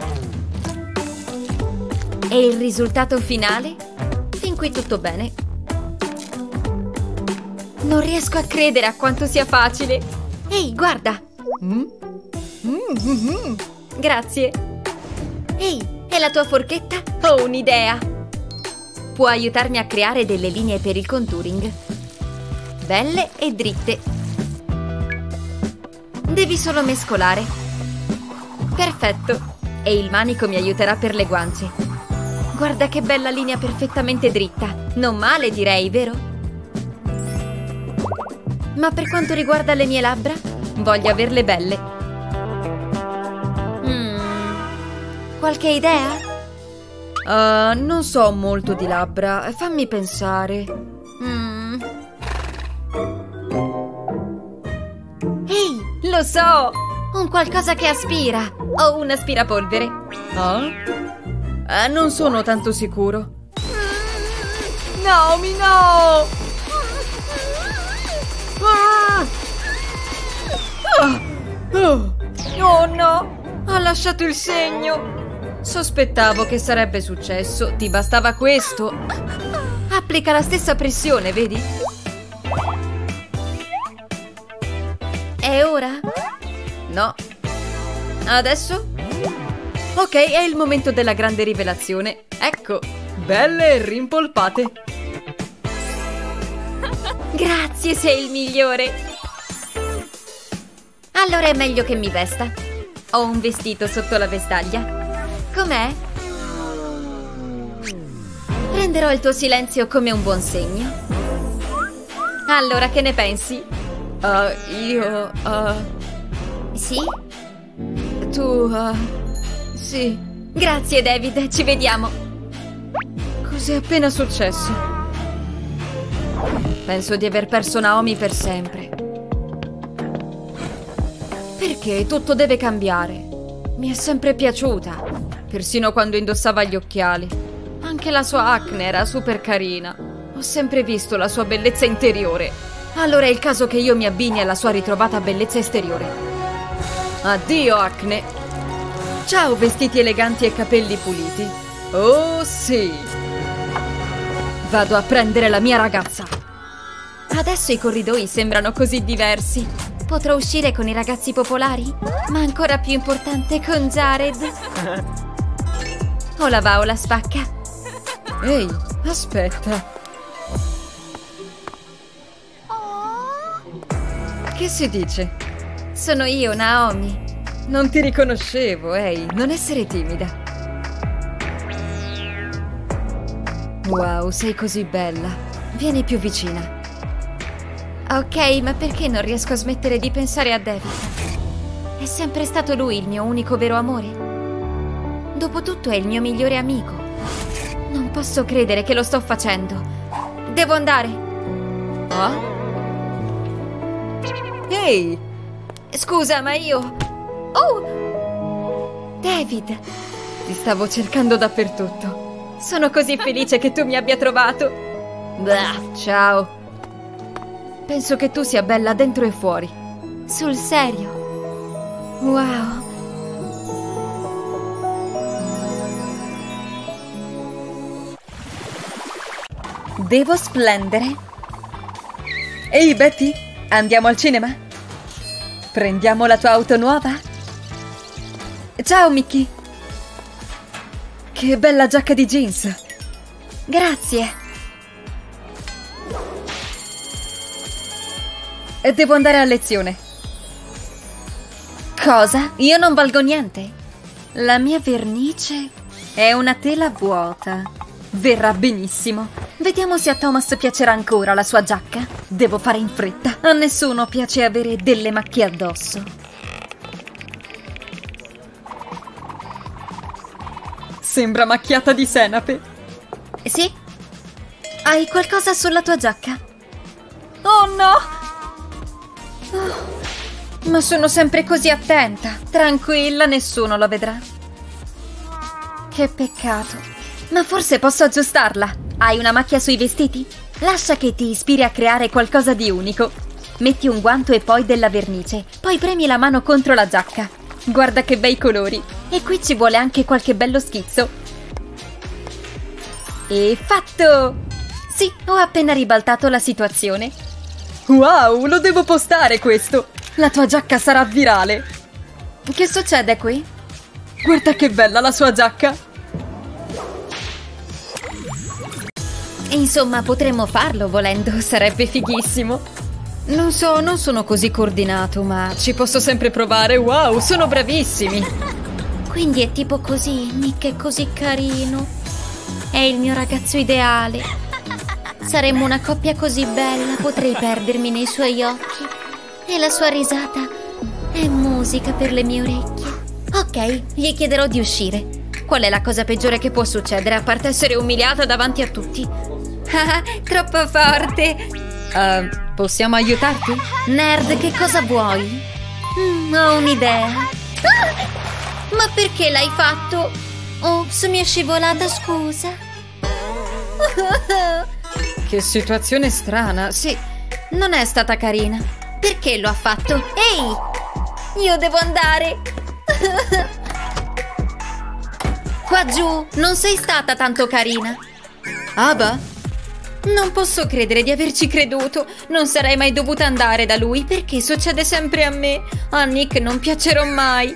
E il risultato finale? Fin qui tutto bene. Non riesco a credere a quanto sia facile. Ehi, guarda! Mm? Mm -hmm. Grazie. Ehi, è la tua forchetta? Ho un'idea. Può aiutarmi a creare delle linee per il contouring. Belle e dritte. Devi solo mescolare. Perfetto. E il manico mi aiuterà per le guance. Guarda che bella linea perfettamente dritta. Non male, direi, vero? Ma per quanto riguarda le mie labbra, voglio averle belle. Mm. Qualche idea? Uh, non so molto di labbra, fammi pensare. Mm. Lo so! Un qualcosa che aspira! Ho un aspirapolvere. Ah? Uh, non sono tanto sicuro. Naomi, no! Ah! Oh. oh no! Ha lasciato il segno! Sospettavo che sarebbe successo, ti bastava questo. Applica la stessa pressione, vedi? Ora? No. Adesso? Ok, è il momento della grande rivelazione. Ecco, belle e rimpolpate. <laughs> Grazie, sei il migliore. Allora è meglio che mi vesta. Ho un vestito sotto la vestaglia. Com'è? Prenderò il tuo silenzio come un buon segno. Allora, che ne pensi? Uh, io... Uh... Sì? Tu... Uh... Sì. Grazie, David. Ci vediamo. Cos'è appena successo? Penso di aver perso Naomi per sempre. Perché tutto deve cambiare? Mi è sempre piaciuta, persino quando indossava gli occhiali. Anche la sua acne era super carina. Ho sempre visto la sua bellezza interiore. Allora è il caso che io mi abbini alla sua ritrovata bellezza esteriore. Addio, acne! Ciao, vestiti eleganti e capelli puliti. Oh, sì! Vado a prendere la mia ragazza. Adesso i corridoi sembrano così diversi. Potrò uscire con i ragazzi popolari? Ma ancora più importante con Jared. O la va o la spacca. Ehi, aspetta. Che si dice? Sono io, Naomi. Non ti riconoscevo, ehi, non essere timida. Wow, sei così bella. Vieni più vicina. Ok, ma perché non riesco a smettere di pensare a David? È sempre stato lui il mio unico vero amore. Dopotutto è il mio migliore amico. Non posso credere che lo sto facendo. Devo andare. Oh? Ehi! Scusa, ma io... Oh! David! Ti stavo cercando dappertutto. Sono così felice che tu mi abbia trovato. Blah, ciao. Penso che tu sia bella dentro e fuori. Sul serio. Wow. Devo splendere. Ehi Betty, andiamo al cinema? Prendiamo la tua auto nuova? Ciao Mickey. Che bella giacca di jeans. Grazie. Devo andare a lezione. Cosa? Io non valgo niente. La mia vernice è una tela vuota. Verrà benissimo. Vediamo se a Thomas piacerà ancora la sua giacca. Devo fare in fretta. A nessuno piace avere delle macchie addosso. Sembra macchiata di senape. Sì? Hai qualcosa sulla tua giacca? Oh no! Oh, ma sono sempre così attenta. Tranquilla, nessuno lo vedrà. Che peccato. Ma forse posso aggiustarla. Hai una macchia sui vestiti? Lascia che ti ispiri a creare qualcosa di unico. Metti un guanto e poi della vernice. Poi premi la mano contro la giacca. Guarda che bei colori. E qui ci vuole anche qualche bello schizzo. E fatto! Sì, ho appena ribaltato la situazione. Wow, lo devo postare questo! La tua giacca sarà virale! Che succede qui? Guarda che bella la sua giacca! Insomma, potremmo farlo volendo, sarebbe fighissimo. Non so, non sono così coordinato, ma ci posso sempre provare. Wow, sono bravissimi! Quindi è tipo così, Nick è così carino. È il mio ragazzo ideale. Saremmo una coppia così bella, potrei perdermi nei suoi occhi. E la sua risata è musica per le mie orecchie. Ok, gli chiederò di uscire. Qual è la cosa peggiore che può succedere a parte essere umiliata davanti a tutti? Ah, <laughs> troppo forte! Uh, possiamo aiutarti? Nerd, che cosa vuoi? Mm, ho un'idea. Ah! Ma perché l'hai fatto? Ops, mi è scivolata, scusa. <laughs> Che situazione strana. Sì, non è stata carina. Perché lo ha fatto? Ehi! Io devo andare! <laughs> Qua giù, non sei stata tanto carina. Aba? Non posso credere di averci creduto. Non sarei mai dovuta andare da lui perché succede sempre a me. A Nick non piacerò mai.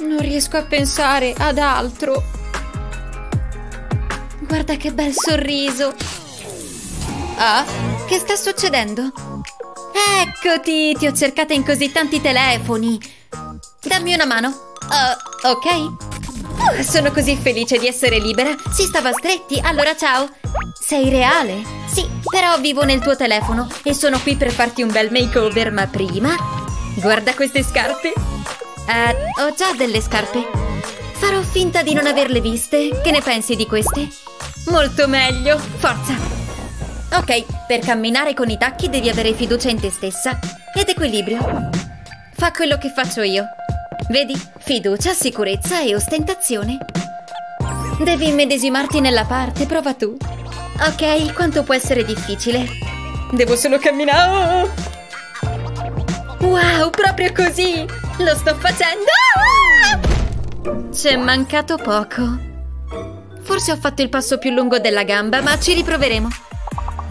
Non riesco a pensare ad altro. Guarda che bel sorriso. Ah, che sta succedendo? Eccoti, ti ho cercata in così tanti telefoni. Dammi una mano. Uh, ok? Uh, sono così felice di essere libera. Si stava stretti, allora ciao. Sei reale? Sì, però vivo nel tuo telefono e sono qui per farti un bel makeover, ma prima... Guarda queste scarpe. Uh, ho già delle scarpe. Farò finta di non averle viste. Che ne pensi di queste? Molto meglio. Forza. Ok, per camminare con i tacchi devi avere fiducia in te stessa ed equilibrio. Fa quello che faccio io. Vedi? Fiducia, sicurezza e ostentazione. Devi immedesimarti nella parte, prova tu. Ok, quanto può essere difficile? Devo solo camminare. Wow, proprio così! Lo sto facendo! C'è mancato poco. Forse ho fatto il passo più lungo della gamba, ma ci riproveremo.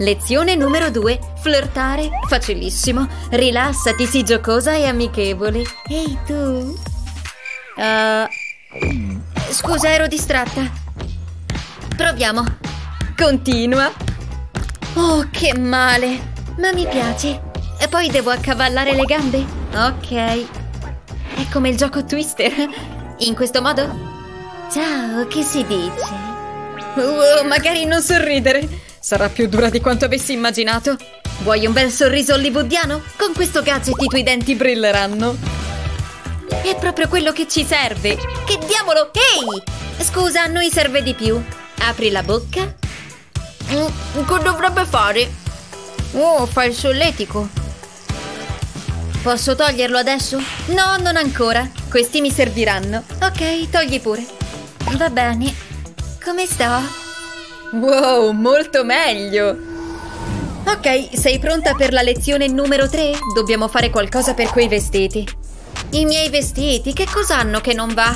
Lezione numero 2. Flirtare. Facilissimo. Rilassati, sii giocosa e amichevole. Ehi tu. Uh, scusa, ero distratta. Proviamo. Continua. Oh, che male. Ma mi piace. E poi devo accavallare le gambe? Ok. È come il gioco Twister. In questo modo? Ciao, che si dice? Uh, magari non sorridere. Sarà più dura di quanto avessi immaginato. Vuoi un bel sorriso hollywoodiano? Con questo gadget i tuoi denti brilleranno. È proprio quello che ci serve. Che diavolo? Ehi! Scusa, a noi serve di più. Apri la bocca. Mm, che dovrebbe fare? Oh, fa il solletico. Posso toglierlo adesso? No, non ancora. Questi mi serviranno. Ok, togli pure. Va bene. Come sto? Wow, molto meglio. Ok, sei pronta per la lezione numero 3? Dobbiamo fare qualcosa per quei vestiti. I miei vestiti, che cos'hanno che non va?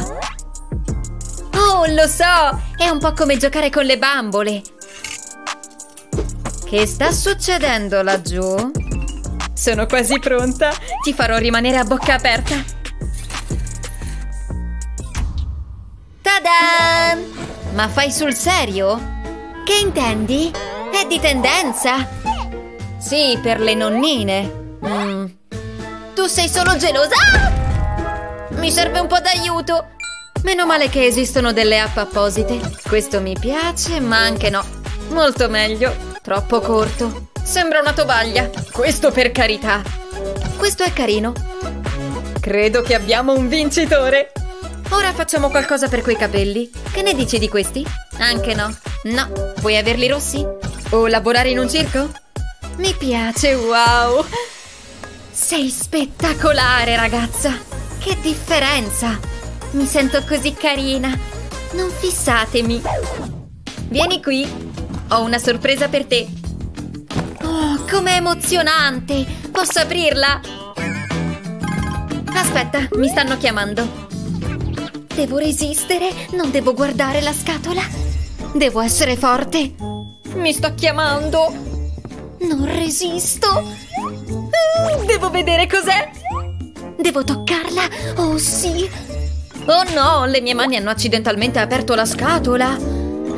Oh, lo so! È un po' come giocare con le bambole. Che sta succedendo laggiù? Sono quasi pronta. Ti farò rimanere a bocca aperta. Tadan! Ma fai sul serio? Che intendi? È di tendenza? Sì, per le nonnine. Mm. Tu sei solo gelosa? Ah! Mi serve un po' d'aiuto. Meno male che esistono delle app apposite. Questo mi piace, ma anche no. Molto meglio. Troppo corto. Sembra una tovaglia. Questo per carità. Questo è carino. Credo che abbiamo un vincitore. Ora facciamo qualcosa per quei capelli. Che ne dici di questi? Anche no. No. Vuoi averli rossi? O lavorare in un circo? Mi piace, wow. Sei spettacolare, ragazza. Che differenza. Mi sento così carina. Non fissatemi. Vieni qui. Ho una sorpresa per te. Oh, com'è emozionante! Posso aprirla? Aspetta, mi stanno chiamando. Devo resistere, non devo guardare la scatola. Devo essere forte. Mi sto chiamando. Non resisto. Uh, devo vedere cos'è. Devo toccarla. Oh sì. Oh no, le mie mani hanno accidentalmente aperto la scatola.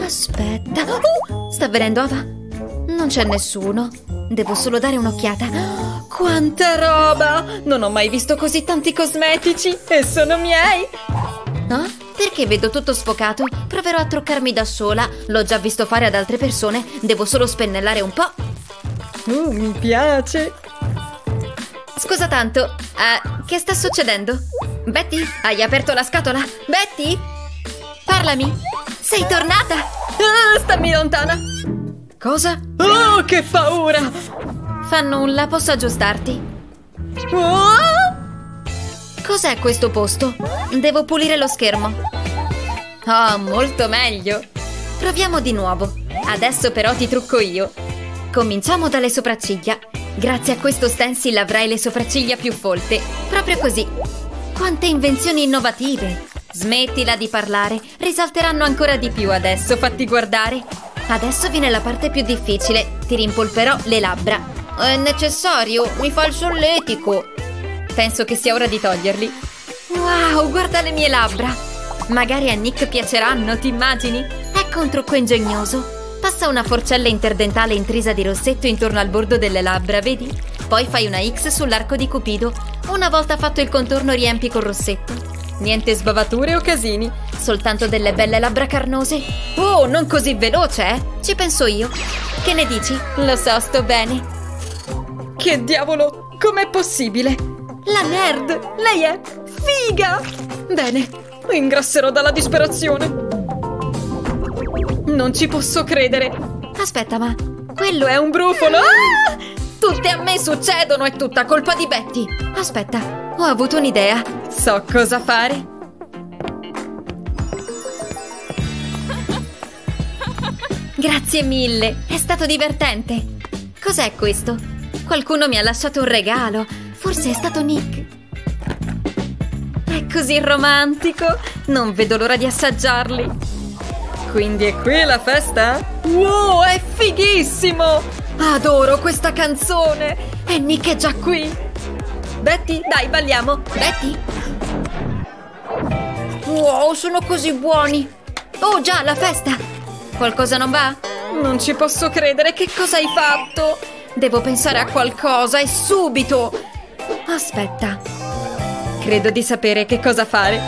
Aspetta. Uh, sta venendo Ava? Non c'è nessuno. Devo solo dare un'occhiata. Quanta roba! Non ho mai visto così tanti cosmetici e sono miei! No? Perché vedo tutto sfocato? Proverò a truccarmi da sola. L'ho già visto fare ad altre persone. Devo solo spennellare un po'. Uh, mi piace. Scusa tanto. Uh, che sta succedendo? Betty, hai aperto la scatola? Betty? Parlami. Sei tornata? Ah, stammi lontana. Cosa? Oh, che paura! Fa nulla, posso aggiustarti. Oh! Cos'è questo posto? Devo pulire lo schermo. Oh, molto meglio. Proviamo di nuovo. Adesso però ti trucco io. Cominciamo dalle sopracciglia. Grazie a questo stencil avrai le sopracciglia più folte. Proprio così. Quante invenzioni innovative. Smettila di parlare. Risalteranno ancora di più adesso, fatti guardare. Adesso viene la parte più difficile. Ti rimpolperò le labbra. È necessario, mi fa il solletico. Penso che sia ora di toglierli. Wow, guarda le mie labbra! Magari a Nick piaceranno, ti immagini? Ecco un trucco ingegnoso. Passa una forcella interdentale intrisa di rossetto intorno al bordo delle labbra, vedi? Poi fai una X sull'arco di Cupido. Una volta fatto il contorno riempi col rossetto. Niente sbavature o casini, soltanto delle belle labbra carnose. Oh, non così veloce, eh? Ci penso io. Che ne dici? Lo so, sto bene. Che diavolo? Com'è possibile? La nerd! Lei è figa! Bene, ingrasserò dalla disperazione. Non ci posso credere. Aspetta, ma quello è un brufolo! Ah! Tutte a me succedono, è tutta colpa di Betty. Aspetta, ho avuto un'idea. So cosa fare. Grazie mille, è stato divertente. Cos'è questo? Qualcuno mi ha lasciato un regalo. Forse è stato Nick. È così romantico. Non vedo l'ora di assaggiarli. Quindi è qui la festa? Wow, è fighissimo! Adoro questa canzone! E Nick è già qui! Betty, dai, balliamo! Betty? Wow, sono così buoni! Oh, già, la festa! Qualcosa non va? Non ci posso credere, che cosa hai fatto? Devo pensare a qualcosa e subito! Aspetta. Credo di sapere che cosa fare.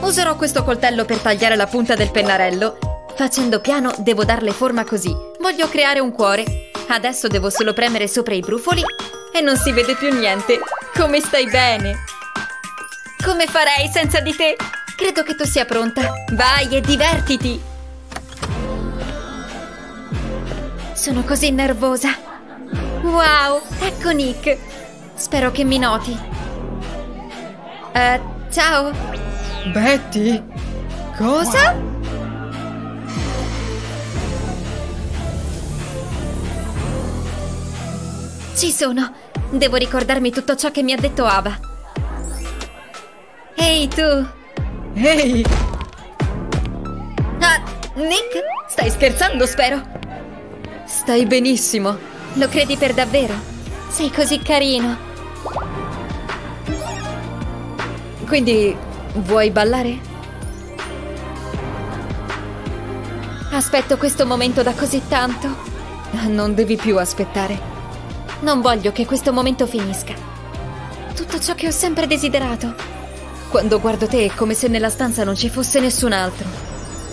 Userò questo coltello per tagliare la punta del pennarello. Facendo piano devo darle forma così. Voglio creare un cuore. Adesso devo solo premere sopra i brufoli e non si vede più niente. Come stai bene? Come farei senza di te? Credo che tu sia pronta. Vai e divertiti! Sono così nervosa. Wow, ecco Nick. Spero che mi noti. Eh, ciao. Betty? Cosa? Ci sono. Devo ricordarmi tutto ciò che mi ha detto Ava. Ehi tu! Ehi! Ah, Nick? Stai scherzando, spero? Stai benissimo. Lo credi per davvero? Sei così carino. Quindi, vuoi ballare? Aspetto questo momento da così tanto. Non devi più aspettare. Non voglio che questo momento finisca. Tutto ciò che ho sempre desiderato. Quando guardo te è come se nella stanza non ci fosse nessun altro.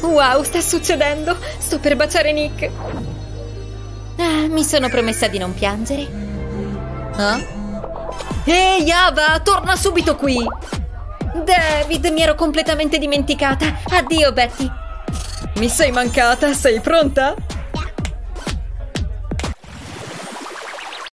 Wow, sta succedendo! Sto per baciare Nick. Ah, mi sono promessa di non piangere. Ah? Ehi, Ava, torna subito qui! David, mi ero completamente dimenticata. Addio, Betty. Mi sei mancata, sei pronta?